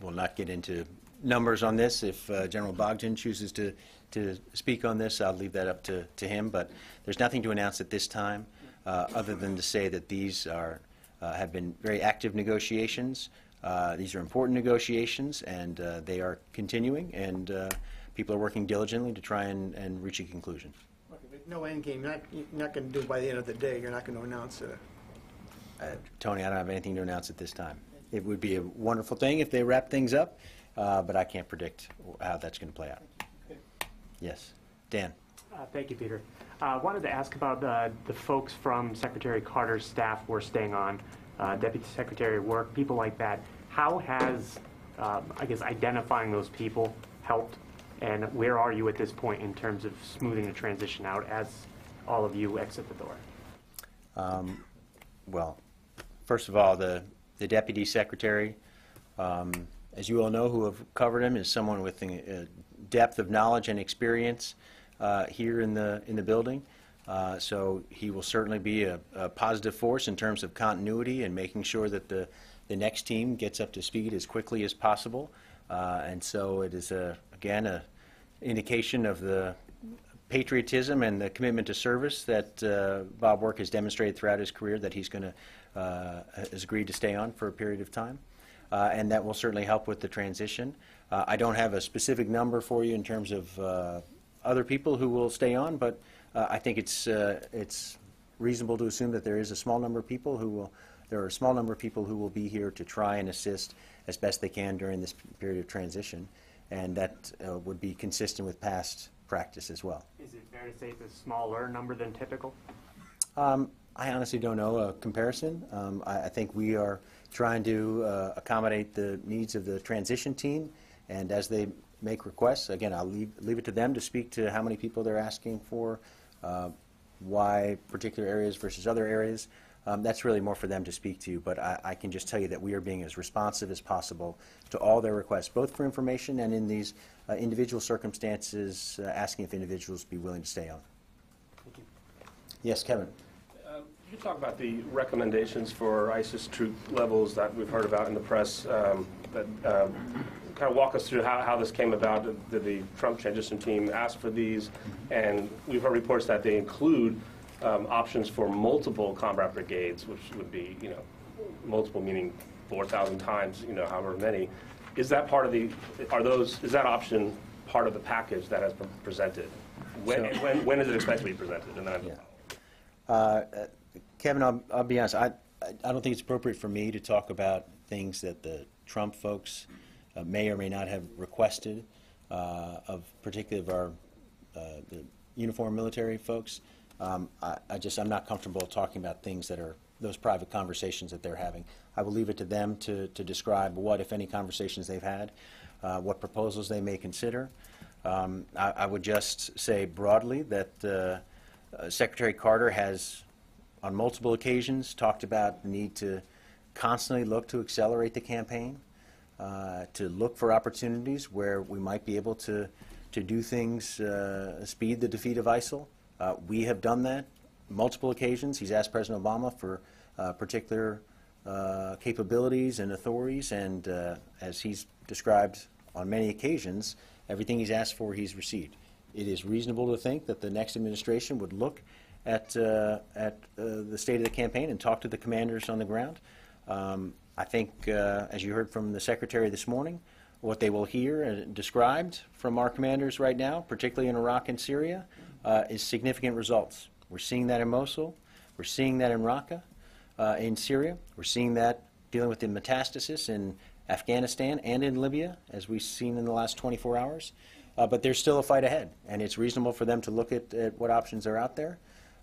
S4: We'll not get into numbers on this. If uh, General Bogdan chooses to, to speak on this, I'll leave that up to, to him, but there's nothing to announce at this time, uh, other than to say that these are, uh, have been very active negotiations. Uh, These are important negotiations, and uh, they are continuing, and uh, people are working diligently to try and, and reach a conclusion.
S8: Okay, but No end game, not, you're not going to do it by the end of the day, you're not going to announce it.
S4: Uh, Tony, I don't have anything to announce at this time. It would be a wonderful thing if they wrap things up, uh, but I can't predict how that's going to play out. Yes. Dan?
S18: Uh, Thank you, Peter. I wanted to ask about uh, the folks from Secretary Carter's staff who are staying on, uh, Deputy Secretary of Work, people like that. How has, um, I guess, identifying those people helped? And where are you at this point in terms of smoothing the transition out as all of you exit the door?
S4: Um, Well, first of all, the the deputy secretary, um, as you all know who have covered him, is someone with a depth of knowledge and experience uh, here in the in the building. Uh, So he will certainly be a a positive force in terms of continuity and making sure that the the next team gets up to speed as quickly as possible. Uh, And so it is, a- again, a indication of the patriotism and the commitment to service that uh, Bob Work has demonstrated throughout his career that he's going to, uh, has agreed to stay on for a period of time. Uh, And that will certainly help with the transition. Uh, I don't have a specific number for you in terms of uh, other people who will stay on, but uh, I think it's, uh, it's reasonable to assume that there is a small number of people who will, there are a small number of people who will be here to try and assist as best they can during this period of transition. And that uh, would be consistent with past practice as well.
S18: Is it fair to say it's a smaller number than typical?
S4: Um, I honestly don't know a comparison. Um, I, I think we are trying to uh, accommodate the needs of the transition team, and as they make requests, again, I'll leave, leave it to them to speak to how many people they're asking for, uh, why particular areas versus other areas. Um, that's really more for them to speak to, but I, I can just tell you that we are being as responsive as possible to all their requests, both for information and in these uh, individual circumstances, uh, asking if individuals be willing to stay on. Thank you. Yes, Kevin?
S19: Uh, You talk about the recommendations for ISIS troop levels that we've heard about in the press. um, That um, kind of walk us through how, how this came about. Did the Trump transition team ask for these? And we've heard reports that they include um, options for multiple combat brigades, which would be, you know, multiple meaning 4,000 times, you know, however many. Is that part of the? Are those? Is that option part of the package that has been presented? When,
S4: So-
S19: when, when is it expected to be presented? And then
S4: Uh, uh, Kevin, I'll, I'll be honest, I, I I don't think it's appropriate for me to talk about things that the Trump folks uh, may or may not have requested uh, of particularly of our, uh, the uniformed military folks. Um, I, I just, I'm not comfortable talking about things that are, those private conversations that they're having. I will leave it to them to, to describe what, if any, conversations they've had, uh, what proposals they may consider. Um, I, I would just say broadly that uh, uh, Secretary Carter has, on multiple occasions, talked about the need to constantly look to accelerate the campaign, uh, to look for opportunities where we might be able to, to do things, uh, speed the defeat of ISIL. Uh, we have done that multiple occasions, he's asked President Obama for uh, particular uh, capabilities and authorities, and uh, as he's described on many occasions, everything he's asked for, he's received. It is reasonable to think that the next administration would look at, uh, at uh, the state of the campaign and talk to the commanders on the ground. Um, I think, as you heard from the Secretary this morning, what they will hear and described from our commanders right now, particularly in Iraq and Syria, uh, is significant results. We're seeing that in Mosul. We're seeing that in Raqqa, uh, in Syria. We're seeing that dealing with the metastasis in Afghanistan and in Libya, as we've seen in the last 24 hours. Uh, but there's still a fight ahead, and it's reasonable for them to look at, at what options are out there.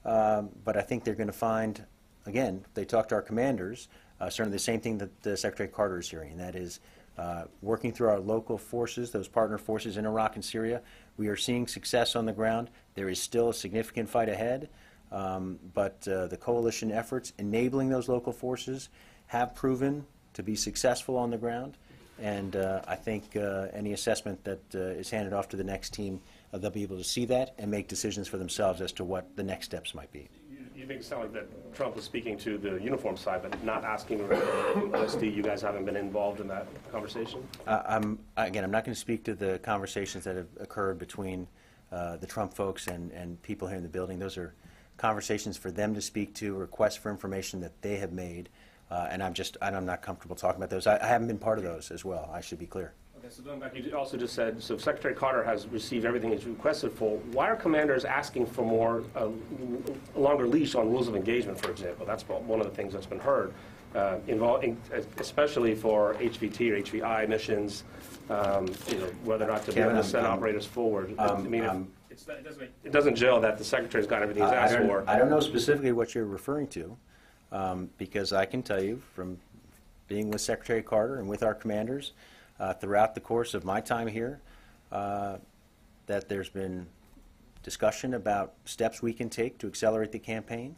S4: Um, but I think they're going to find, again, they talk to our commanders, uh, certainly the same thing that uh, Secretary Carter is hearing, and that is uh, working through our local forces, those partner forces in Iraq and Syria. We are seeing success on the ground. There is still a significant fight ahead, um, but uh, the coalition efforts enabling those local forces have proven to be successful on the ground. And uh, I think uh, any assessment that uh, is handed off to the next team, uh, they'll be able to see that and make decisions for themselves as to what the next steps might be.
S19: You think it sound like that Trump was speaking to the uniform side, but not asking for honesty. You guys haven't been involved in that conversation?
S4: Uh, I'm, again, I'm not going to speak to the conversations that have occurred between uh, the Trump folks and, and people here in the building. Those are conversations for them to speak to, requests for information that they have made, uh, and I'm just, I'm not comfortable talking about those. I, I haven't been part of those as well, I should be clear.
S19: Okay, so going back, you also just said, so Secretary Carter has received everything he's requested for. Why are commanders asking for more, uh, longer leash on rules of engagement, for example? That's one of the things that's been heard, uh, involving, especially for HVT or HVI missions, um, you know, whether or not to be able
S4: Kevin,
S19: to send
S4: I'm-
S19: operators forward. I
S4: um,
S19: mean, if-
S4: um,
S19: it's it doesn't make- it doesn't gel that the Secretary's got everything he's
S4: I- I
S19: asked
S4: don't-
S19: for.
S4: I don't know specifically what you're referring to, um, because I can tell you from being with Secretary Carter and with our commanders uh, throughout the course of my time here, uh, that there's been discussion about steps we can take to accelerate the campaign.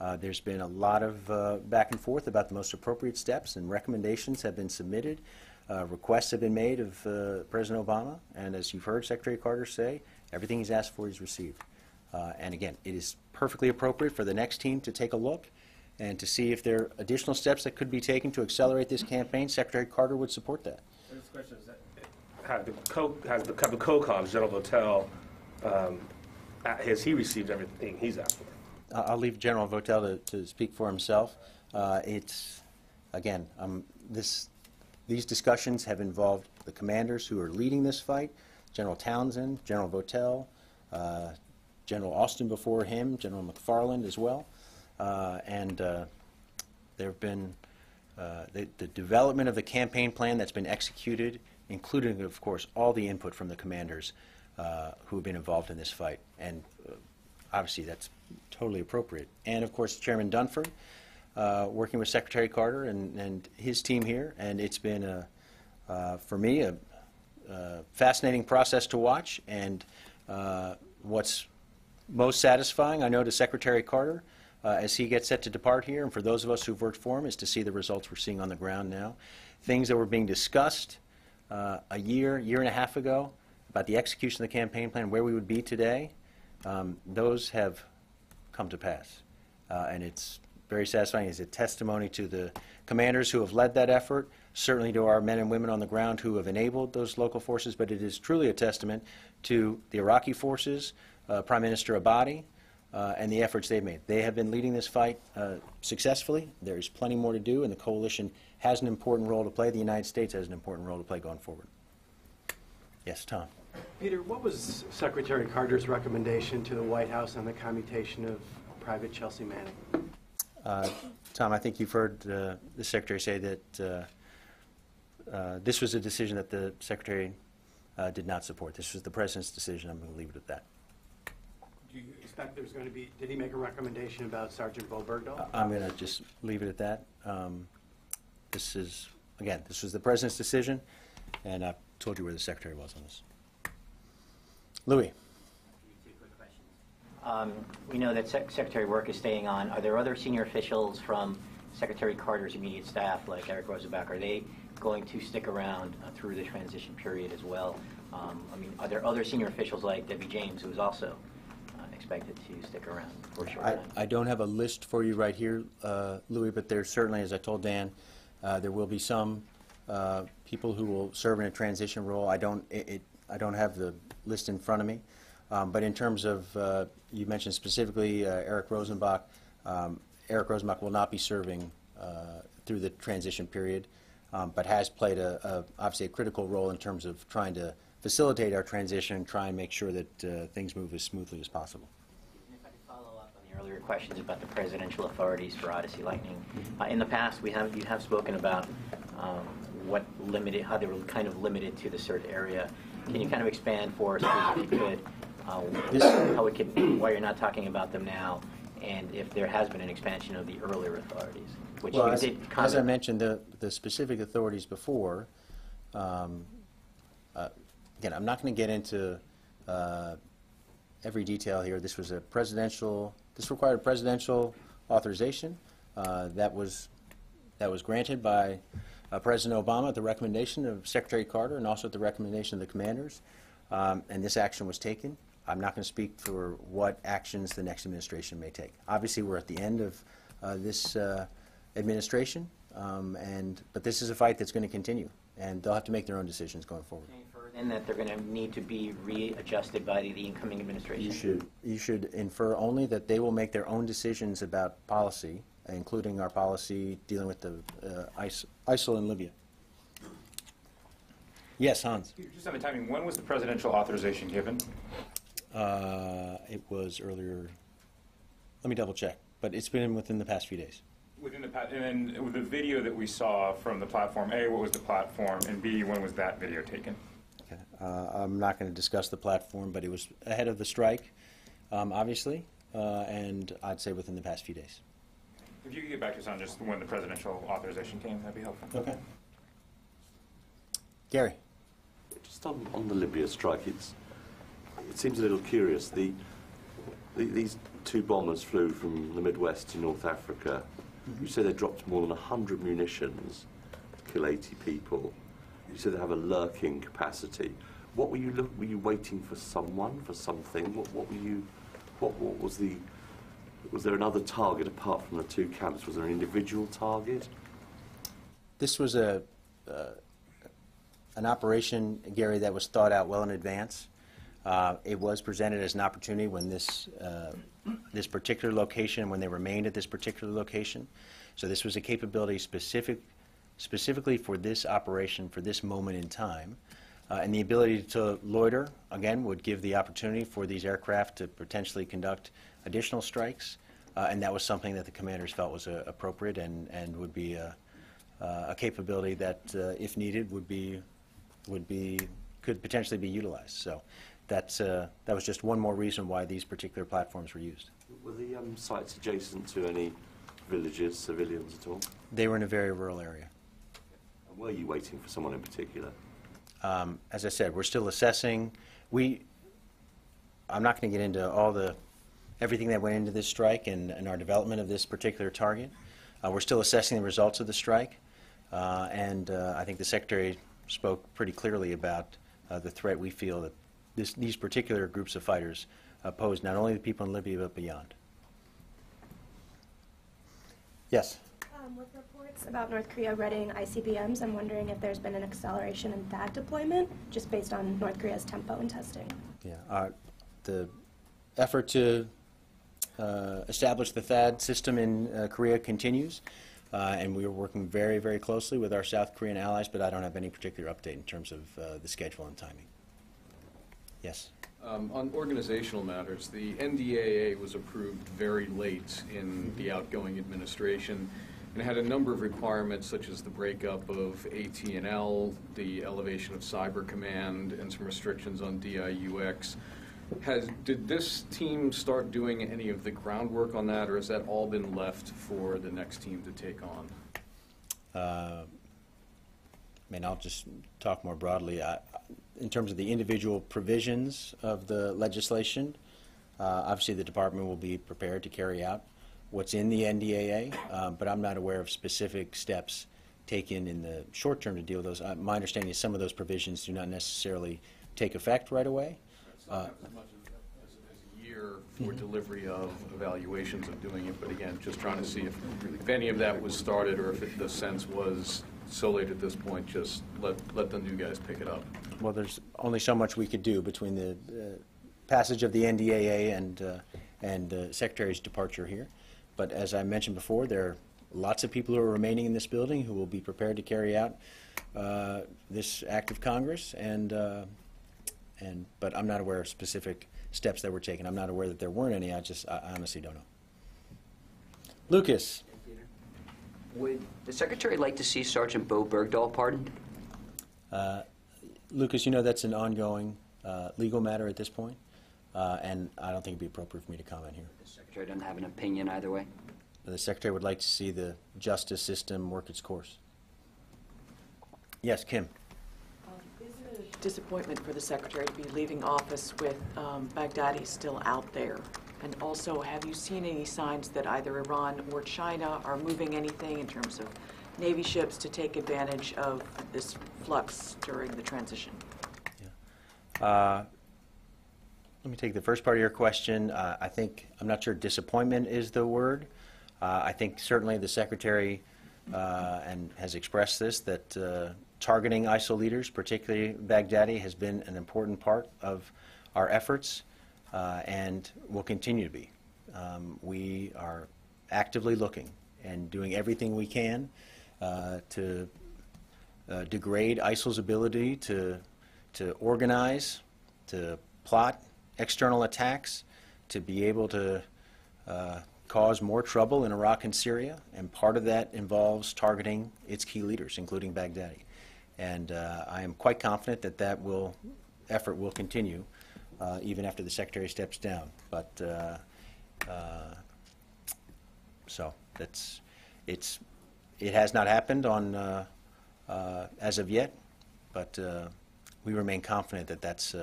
S4: Uh, There's been a lot of uh, back and forth about the most appropriate steps, and recommendations have been submitted. Uh, Requests have been made of uh, President Obama, and as you've heard Secretary Carter say, everything he's asked for, he's received. Uh, And again, it is perfectly appropriate for the next team to take a look and to see if there are additional steps that could be taken to accelerate this campaign. Secretary Carter would support that.
S19: The co, has the, co-coms, General Votel, um, has he received everything he's asked for?
S4: I'll leave General Votel to, to speak for himself. Uh, It's, again, um, this, these discussions have involved the commanders who are leading this fight, General Townsend, General Votel, uh, General Austin before him, General MacFarland as well. Uh, And uh, there have been, uh, the, the development of the campaign plan that's been executed, including, of course, all the input from the commanders uh, who have been involved in this fight. And obviously, that's totally appropriate. And of course, Chairman Dunford, uh, working with Secretary Carter and, and his team here, and it's been, a, uh, for me, a, a fascinating process to watch. And uh, what's most satisfying, I know, to Secretary Carter, uh, as he gets set to depart here, and for those of us who've worked for him, is to see the results we're seeing on the ground now. Things that were being discussed uh, a year, year and a half ago about the execution of the campaign plan, where we would be today, um, those have come to pass. Uh, and it's very satisfying. It's a testimony to the commanders who have led that effort, certainly to our men and women on the ground who have enabled those local forces, but it is truly a testament to the Iraqi forces, uh, Prime Minister Abadi, uh, and the efforts they've made. They have been leading this fight uh, successfully. There is plenty more to do, and the coalition has an important role to play. The United States has an important role to play going forward. Yes, Tom.
S20: Peter, what was Secretary Carter's recommendation to the White House on the commutation of Private Chelsea Manning?
S4: Uh, Tom, I think you've heard uh, the Secretary say that uh, uh, this was a decision that the Secretary uh, did not support. This was the President's decision. I'm going to leave it at that.
S20: Do you expect there's going to be, did he make a recommendation about Sergeant Bo Bergdahl?
S4: I'm going to just leave it at that. Um, This is, again, this was the President's decision, and I've told you where the Secretary was on this. Louis?
S21: Um, We know that Sec- Secretary Work is staying on. Are there other senior officials from Secretary Carter's immediate staff, like Eric Rosenbach, are they going to stick around uh, through the transition period as well? Um, I mean, are there other senior officials like Debbie James, who is also uh, expected to stick around for a short
S4: I,
S21: time?
S4: I don't have a list for you right here, uh, Louis, but there certainly, as I told Dan, uh, there will be some uh, people who will serve in a transition role. I don't, it, it- I don't have the list in front of me. Um, But in terms of, uh, you mentioned specifically uh, Eric Rosenbach, um, Eric Rosenbach will not be serving uh, through the transition period, um, but has played a, a- obviously a critical role in terms of trying to facilitate our transition, try and make sure that uh, things move as smoothly as possible.
S21: follow up on the earlier questions about the presidential authorities for Odyssey Lightning. Uh, In the past, we have, you have spoken about um, what limited, how they were kind of limited to the Sirte area. Can you kind of expand for us, please, if you could, uh,
S4: This-
S21: how it could, why you're not talking about them now, and if there has been an expansion of the earlier authorities, which
S4: Well,
S21: you
S4: as,
S21: did
S4: as I mentioned, the, the specific authorities before, um, uh, again, I'm not going to get into uh, every detail here. This was a presidential, this required presidential authorization. Uh, That was, that was granted by uh, President Obama at the recommendation of Secretary Carter and also at the recommendation of the commanders. Um, And this action was taken. I'm not going to speak for what actions the next administration may take. Obviously, we're at the end of uh, this uh, administration, um, and, but this is a fight that's going to continue, and they'll have to make their own decisions going forward.
S21: And that they're going to need to be readjusted by the the incoming administration.
S4: You should, you should infer only that they will make their own decisions about policy, including our policy dealing with the uh, ISIL in Libya. Yes, Hans?
S22: Just on the timing, when was the presidential authorization given?
S4: Uh, It was earlier, let me double check, but it's been within the past few days.
S22: Within the, past, and then with the video that we saw from the platform, A, what was the platform, and B, when was that video taken?
S4: Okay. Uh, I'm not going to discuss the platform, but it was ahead of the strike, um, obviously, uh, and I'd say within the past few days.
S22: If you could get back to us on just when the presidential authorization came, that'd be helpful.
S4: Okay. Gary?
S23: Just on, on the Libya strike, it's, it seems a little curious. The, the, these two bombers flew from the Midwest to North Africa. Mm-hmm. You say they dropped more than 100 munitions to kill 80 people. You say they have a lurking capacity. What were you look, were you waiting for someone for something? What, what were you? What, what was the? Was there another target apart from the two camps? Was there an individual target?
S4: This was a, uh, an operation, Gary, that was thought out well in advance. Uh, It was presented as an opportunity when this, uh, this particular location, when they remained at this particular location. So this was a capability specific, specifically for this operation, for this moment in time. Uh, And the ability to loiter, again, would give the opportunity for these aircraft to potentially conduct additional strikes. Uh, And that was something that the commanders felt was uh, appropriate and, and would be a, uh, a capability that, uh, if needed, would be, would be, could potentially be utilized. So that's, uh, that was just one more reason why these particular platforms were used.
S23: Were the um, sites adjacent to any villages, civilians at all?
S4: They were in a very rural area.
S23: And were you waiting for someone in particular?
S4: Um, As I said, we're still assessing. We, I'm not going to get into all the, everything that went into this strike and, and our development of this particular target. Uh, We're still assessing the results of the strike, uh, and uh, I think the Secretary spoke pretty clearly about uh, the threat we feel that this, these particular groups of fighters uh, pose not only the people in Libya, but beyond. Yes?
S24: Um, with reports about North Korea readying ICBMs, I'm wondering if there's been an acceleration in that deployment, just based on North Korea's tempo in testing.
S4: Yeah, uh, the effort to uh, establish the THAAD system in uh, Korea continues, uh, and we are working very, very closely with our South Korean allies, but I don't have any particular update in terms of uh, the schedule and timing. Yes?
S25: Um, On organizational matters, the NDAA was approved very late in the outgoing administration and had a number of requirements such as the breakup of AT&L, the elevation of Cyber Command, and some restrictions on DIUX. Has, did this team start doing any of the groundwork on that, or has that all been left for the next team to take on?
S4: Uh, I mean, I'll just talk more broadly. I- In terms of the individual provisions of the legislation, uh, obviously the department will be prepared to carry out what's in the NDAA, uh, but I'm not aware of specific steps taken in the short term to deal with those. Uh, My understanding is some of those provisions do not necessarily take effect right away. Uh,
S25: As much as, as, as a year for delivery of evaluations of doing it, but again, just trying to see if, if any of that was started, or if it- the sense was so late at this point, just let, let the new guys pick it up.
S4: Well, there's only so much we could do between the uh, passage of the NDAA and, uh, and the Secretary's departure here. But as I mentioned before, there are lots of people who are remaining in this building who will be prepared to carry out uh, this act of Congress, and, uh, and, but I'm not aware of specific steps that were taken. I'm not aware that there weren't any, I just, I honestly don't know. Lucas?
S26: Would the Secretary like to see Sergeant Bo Bergdahl pardoned?
S4: Uh, Lucas, you know that's an ongoing uh, legal matter at this point, uh, and I don't think it'd be appropriate for me to comment here.
S26: The Secretary doesn't have an opinion either way?
S4: The Secretary would like to see the justice system work its course. Yes, Kim?
S27: Is it a disappointment for the Secretary to be leaving office with um, Baghdadi still out there? And also, have you seen any signs that either Iran or China are moving anything in terms of Navy ships to take advantage of this flux during the transition?
S4: Uh, Let me take the first part of your question. Uh, I think, I'm not sure disappointment is the word. Uh, I think certainly the Secretary uh, and has expressed this, that uh, targeting ISIL leaders, particularly Baghdadi, has been an important part of our efforts uh, and will continue to be. Um, We are actively looking and doing everything we can uh, to degrade ISIL's ability to, to organize, to plot external attacks, to be able to uh, cause more trouble in Iraq and Syria, and part of that involves targeting its key leaders, including Baghdadi. And uh, I am quite confident that that will, effort will continue uh, even after the Secretary steps down. But, uh, uh, so, that's, it's, it has not happened on, uh, as of yet, but we remain confident that that's,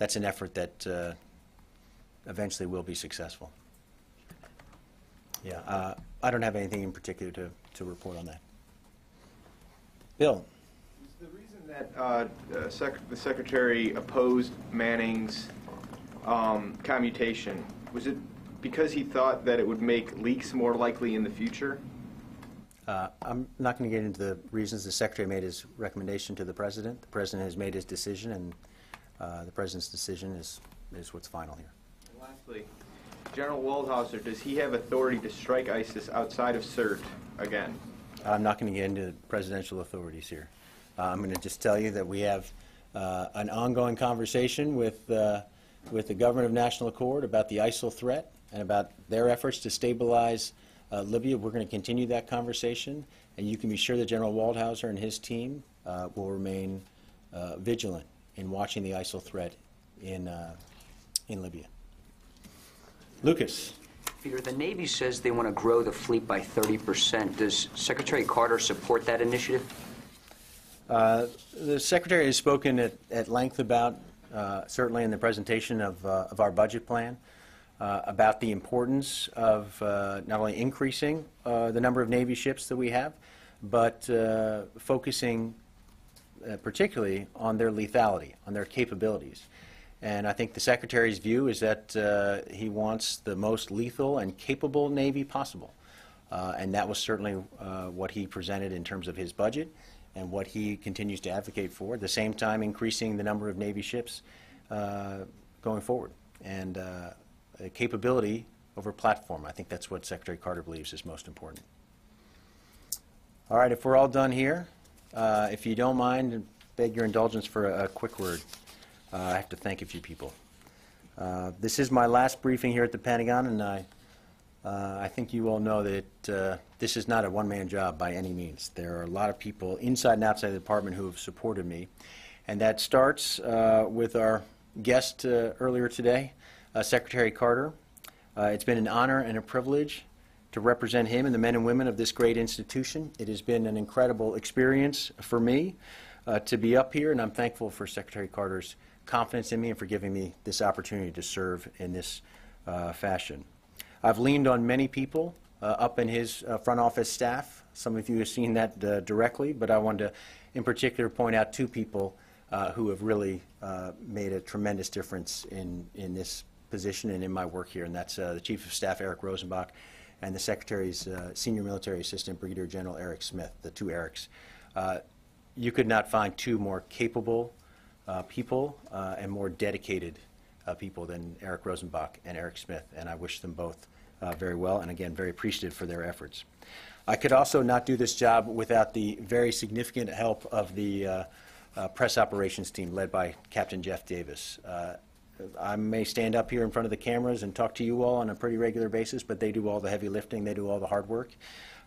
S4: that's an effort that uh, eventually will be successful. Yeah, uh, I don't have anything in particular to, to report on that. Bill?
S15: The reason that uh, uh, sec- the Secretary opposed Manning's um, commutation, was it because he thought that it would make leaks more likely in the future?
S4: Uh, I'm not going to get into the reasons the Secretary made his recommendation to the President. The President has made his decision, and uh, the President's decision is, is what's final here.
S15: And lastly, General Waldhauser, does he have authority to strike ISIS outside of Sirte again?
S4: I'm not going to get into presidential authorities here. Uh, I'm going to just tell you that we have uh, an ongoing conversation with, uh, with the government of National Accord about the ISIL threat and about their efforts to stabilize uh, Libya. We're going to continue that conversation, and you can be sure that General Waldhauser and his team uh, will remain uh, vigilant in watching the ISIL threat in, uh, in Libya. Lucas.
S26: Peter, the Navy says they want to grow the fleet by 30%. Does Secretary Carter support that initiative?
S4: Uh, The Secretary has spoken at, at length about, uh, certainly in the presentation of, uh, of our budget plan, uh, about the importance of uh, not only increasing uh, the number of Navy ships that we have, but uh, focusing uh, particularly on their lethality, on their capabilities. And I think the Secretary's view is that uh, he wants the most lethal and capable Navy possible. Uh, and that was certainly uh, what he presented in terms of his budget and what he continues to advocate for, at the same time increasing the number of Navy ships uh, going forward. And uh, capability over platform, I think that's what Secretary Carter believes is most important. All right, if we're all done here, uh, if you don't mind, beg your indulgence for a, a quick word. Uh, I have to thank a few people. Uh, This is my last briefing here at the Pentagon, and I, uh, I think you all know that uh, this is not a one-man job by any means. There are a lot of people inside and outside the department who have supported me, and that starts uh, with our guest uh, earlier today, uh, Secretary Carter. Uh, It's been an honor and a privilege to represent him and the men and women of this great institution. It has been an incredible experience for me uh, to be up here, and I'm thankful for Secretary Carter's confidence in me and for giving me this opportunity to serve in this uh, fashion. I've leaned on many people uh, up in his uh, front office staff. Some of you have seen that uh, directly, but I wanted to, in particular, point out two people uh, who have really made a tremendous difference in, in this position and in my work here, and that's the Chief of Staff, Eric Rosenbach, and the Secretary's uh, Senior Military Assistant, Brigadier General Eric Smith, the two Erics. Uh, You could not find two more capable uh, people uh, and more dedicated uh, people than Eric Rosenbach and Eric Smith, and I wish them both very well, and again, very appreciative for their efforts. I could also not do this job without the very significant help of the press operations team led by Captain Jeff Davis. I may stand up here in front of the cameras and talk to you all on a pretty regular basis, but they do all the heavy lifting, they do all the hard work.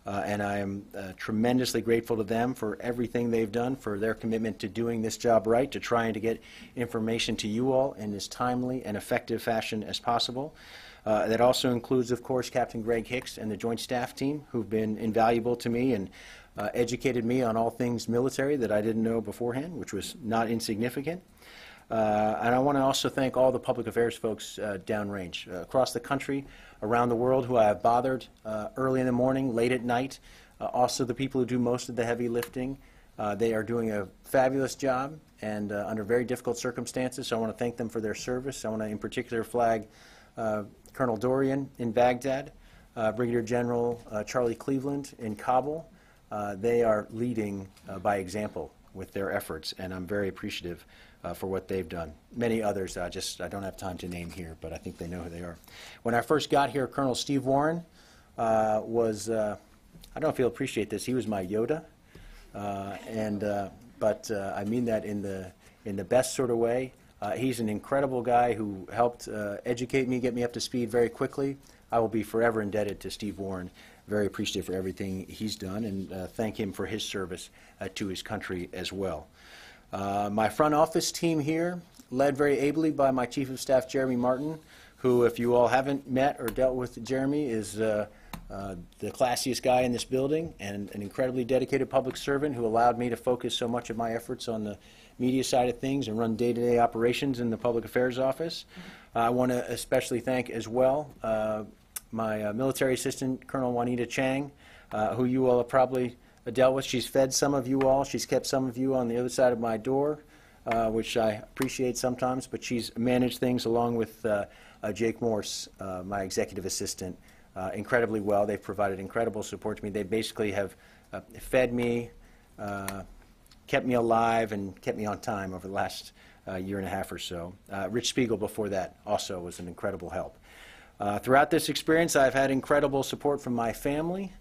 S4: Uh, and I am uh, tremendously grateful to them for everything they've done, for their commitment to doing this job right, to trying to get information to you all in as timely and effective fashion as possible. Uh, that also includes, of course, Captain Greg Hicks and the Joint Staff Team, who've been invaluable to me and uh, educated me on all things military that I didn't know beforehand, which was not insignificant. Uh, and I want to also thank all the public affairs folks uh, downrange uh, across the country, around the world, who I have bothered uh, early in the morning, late at night. Uh, also, the people who do most of the heavy lifting. Uh, they are doing a fabulous job and under very difficult circumstances. So I want to thank them for their service. I want to, in particular, flag Colonel Dorrian in Baghdad, Brigadier General Charlie Cleveland in Kabul. They are leading by example with their efforts, and I'm very appreciative uh, for what they've done. Many others, I just I don't have time to name here, but I think they know who they are. When I first got here, Colonel Steve Warren uh, was, uh, I don't know if you'll appreciate this, he was my Yoda, uh, and, uh, but I mean that in the, in the best sort of way. He's an incredible guy who helped educate me, get me up to speed very quickly. I will be forever indebted to Steve Warren, very appreciative for everything he's done, and uh, thank him for his service uh, to his country as well. Uh, my front office team here, led very ably by my Chief of Staff, Jeremy Martin, who, if you all haven't met or dealt with Jeremy, is uh, uh, the classiest guy in this building and an incredibly dedicated public servant who allowed me to focus so much of my efforts on the media side of things and run day-to-day operations in the public affairs office. I want to especially thank as well uh, my uh, military assistant, Colonel Juanita Chang, uh, who you all have probably dealt with. She's fed some of you all. She's kept some of you on the other side of my door, uh, which I appreciate sometimes, but she's managed things along with uh, uh, Jake Morse, uh, my executive assistant, uh, incredibly well. They've provided incredible support to me. They basically have uh, fed me, kept me alive, and kept me on time over the last year and a half or so. Rich Spiegel before that also was an incredible help. Throughout this experience, I've had incredible support from my family,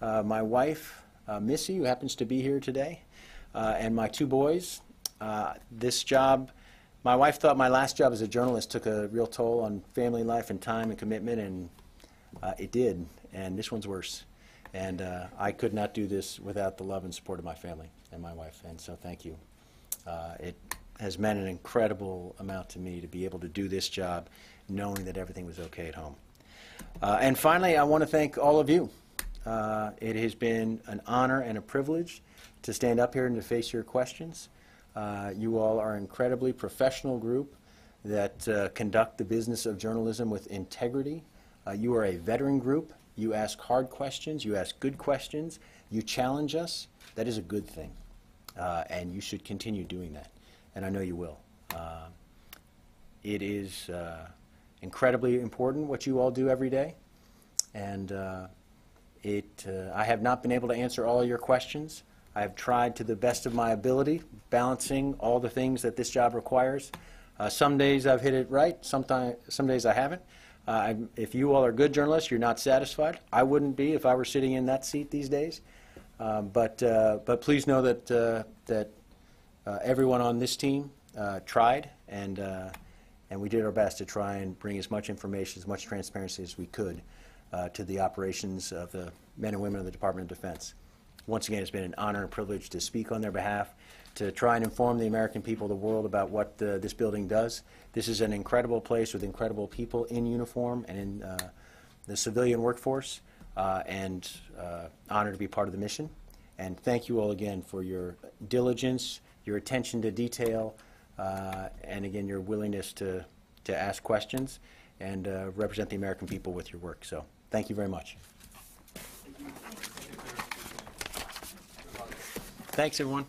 S4: my wife, Missy, who happens to be here today, uh, and my two boys. Uh, this job, my wife thought my last job as a journalist took a real toll on family life and time and commitment, and uh, it did. And this one's worse. And uh, I could not do this without the love and support of my family and my wife, and so thank you. Uh, it has meant an incredible amount to me to be able to do this job knowing that everything was okay at home. Uh, and finally, I want to thank all of you. Uh, it has been an honor and a privilege to stand up here and to face your questions. Uh, you all are an incredibly professional group that uh, conduct the business of journalism with integrity. Uh, you are a veteran group. You ask hard questions. You ask good questions. You challenge us. That is a good thing. Uh, and you should continue doing that. And I know you will. Uh, it is incredibly important what you all do every day. And it, uh, I have not been able to answer all your questions. I have tried to the best of my ability, balancing all the things that this job requires. Uh, some days I've hit it right, sometime, some days I haven't. Uh, if you all are good journalists, you're not satisfied. I wouldn't be if I were sitting in that seat these days. Um, but, uh, but please know that, uh, that uh, everyone on this team uh, tried, and, uh, and we did our best to try and bring as much information, as much transparency as we could to the operations of the men and women of the Department of Defense. Once again, it's been an honor and privilege to speak on their behalf, to try and inform the American people, the world, about what uh, this building does. This is an incredible place with incredible people in uniform and in uh, the civilian workforce, uh, and uh, honored to be part of the mission. And thank you all again for your diligence, your attention to detail, uh, and again, your willingness to, to ask questions and uh, represent the American people with your work. So thank you very much. Thanks, everyone.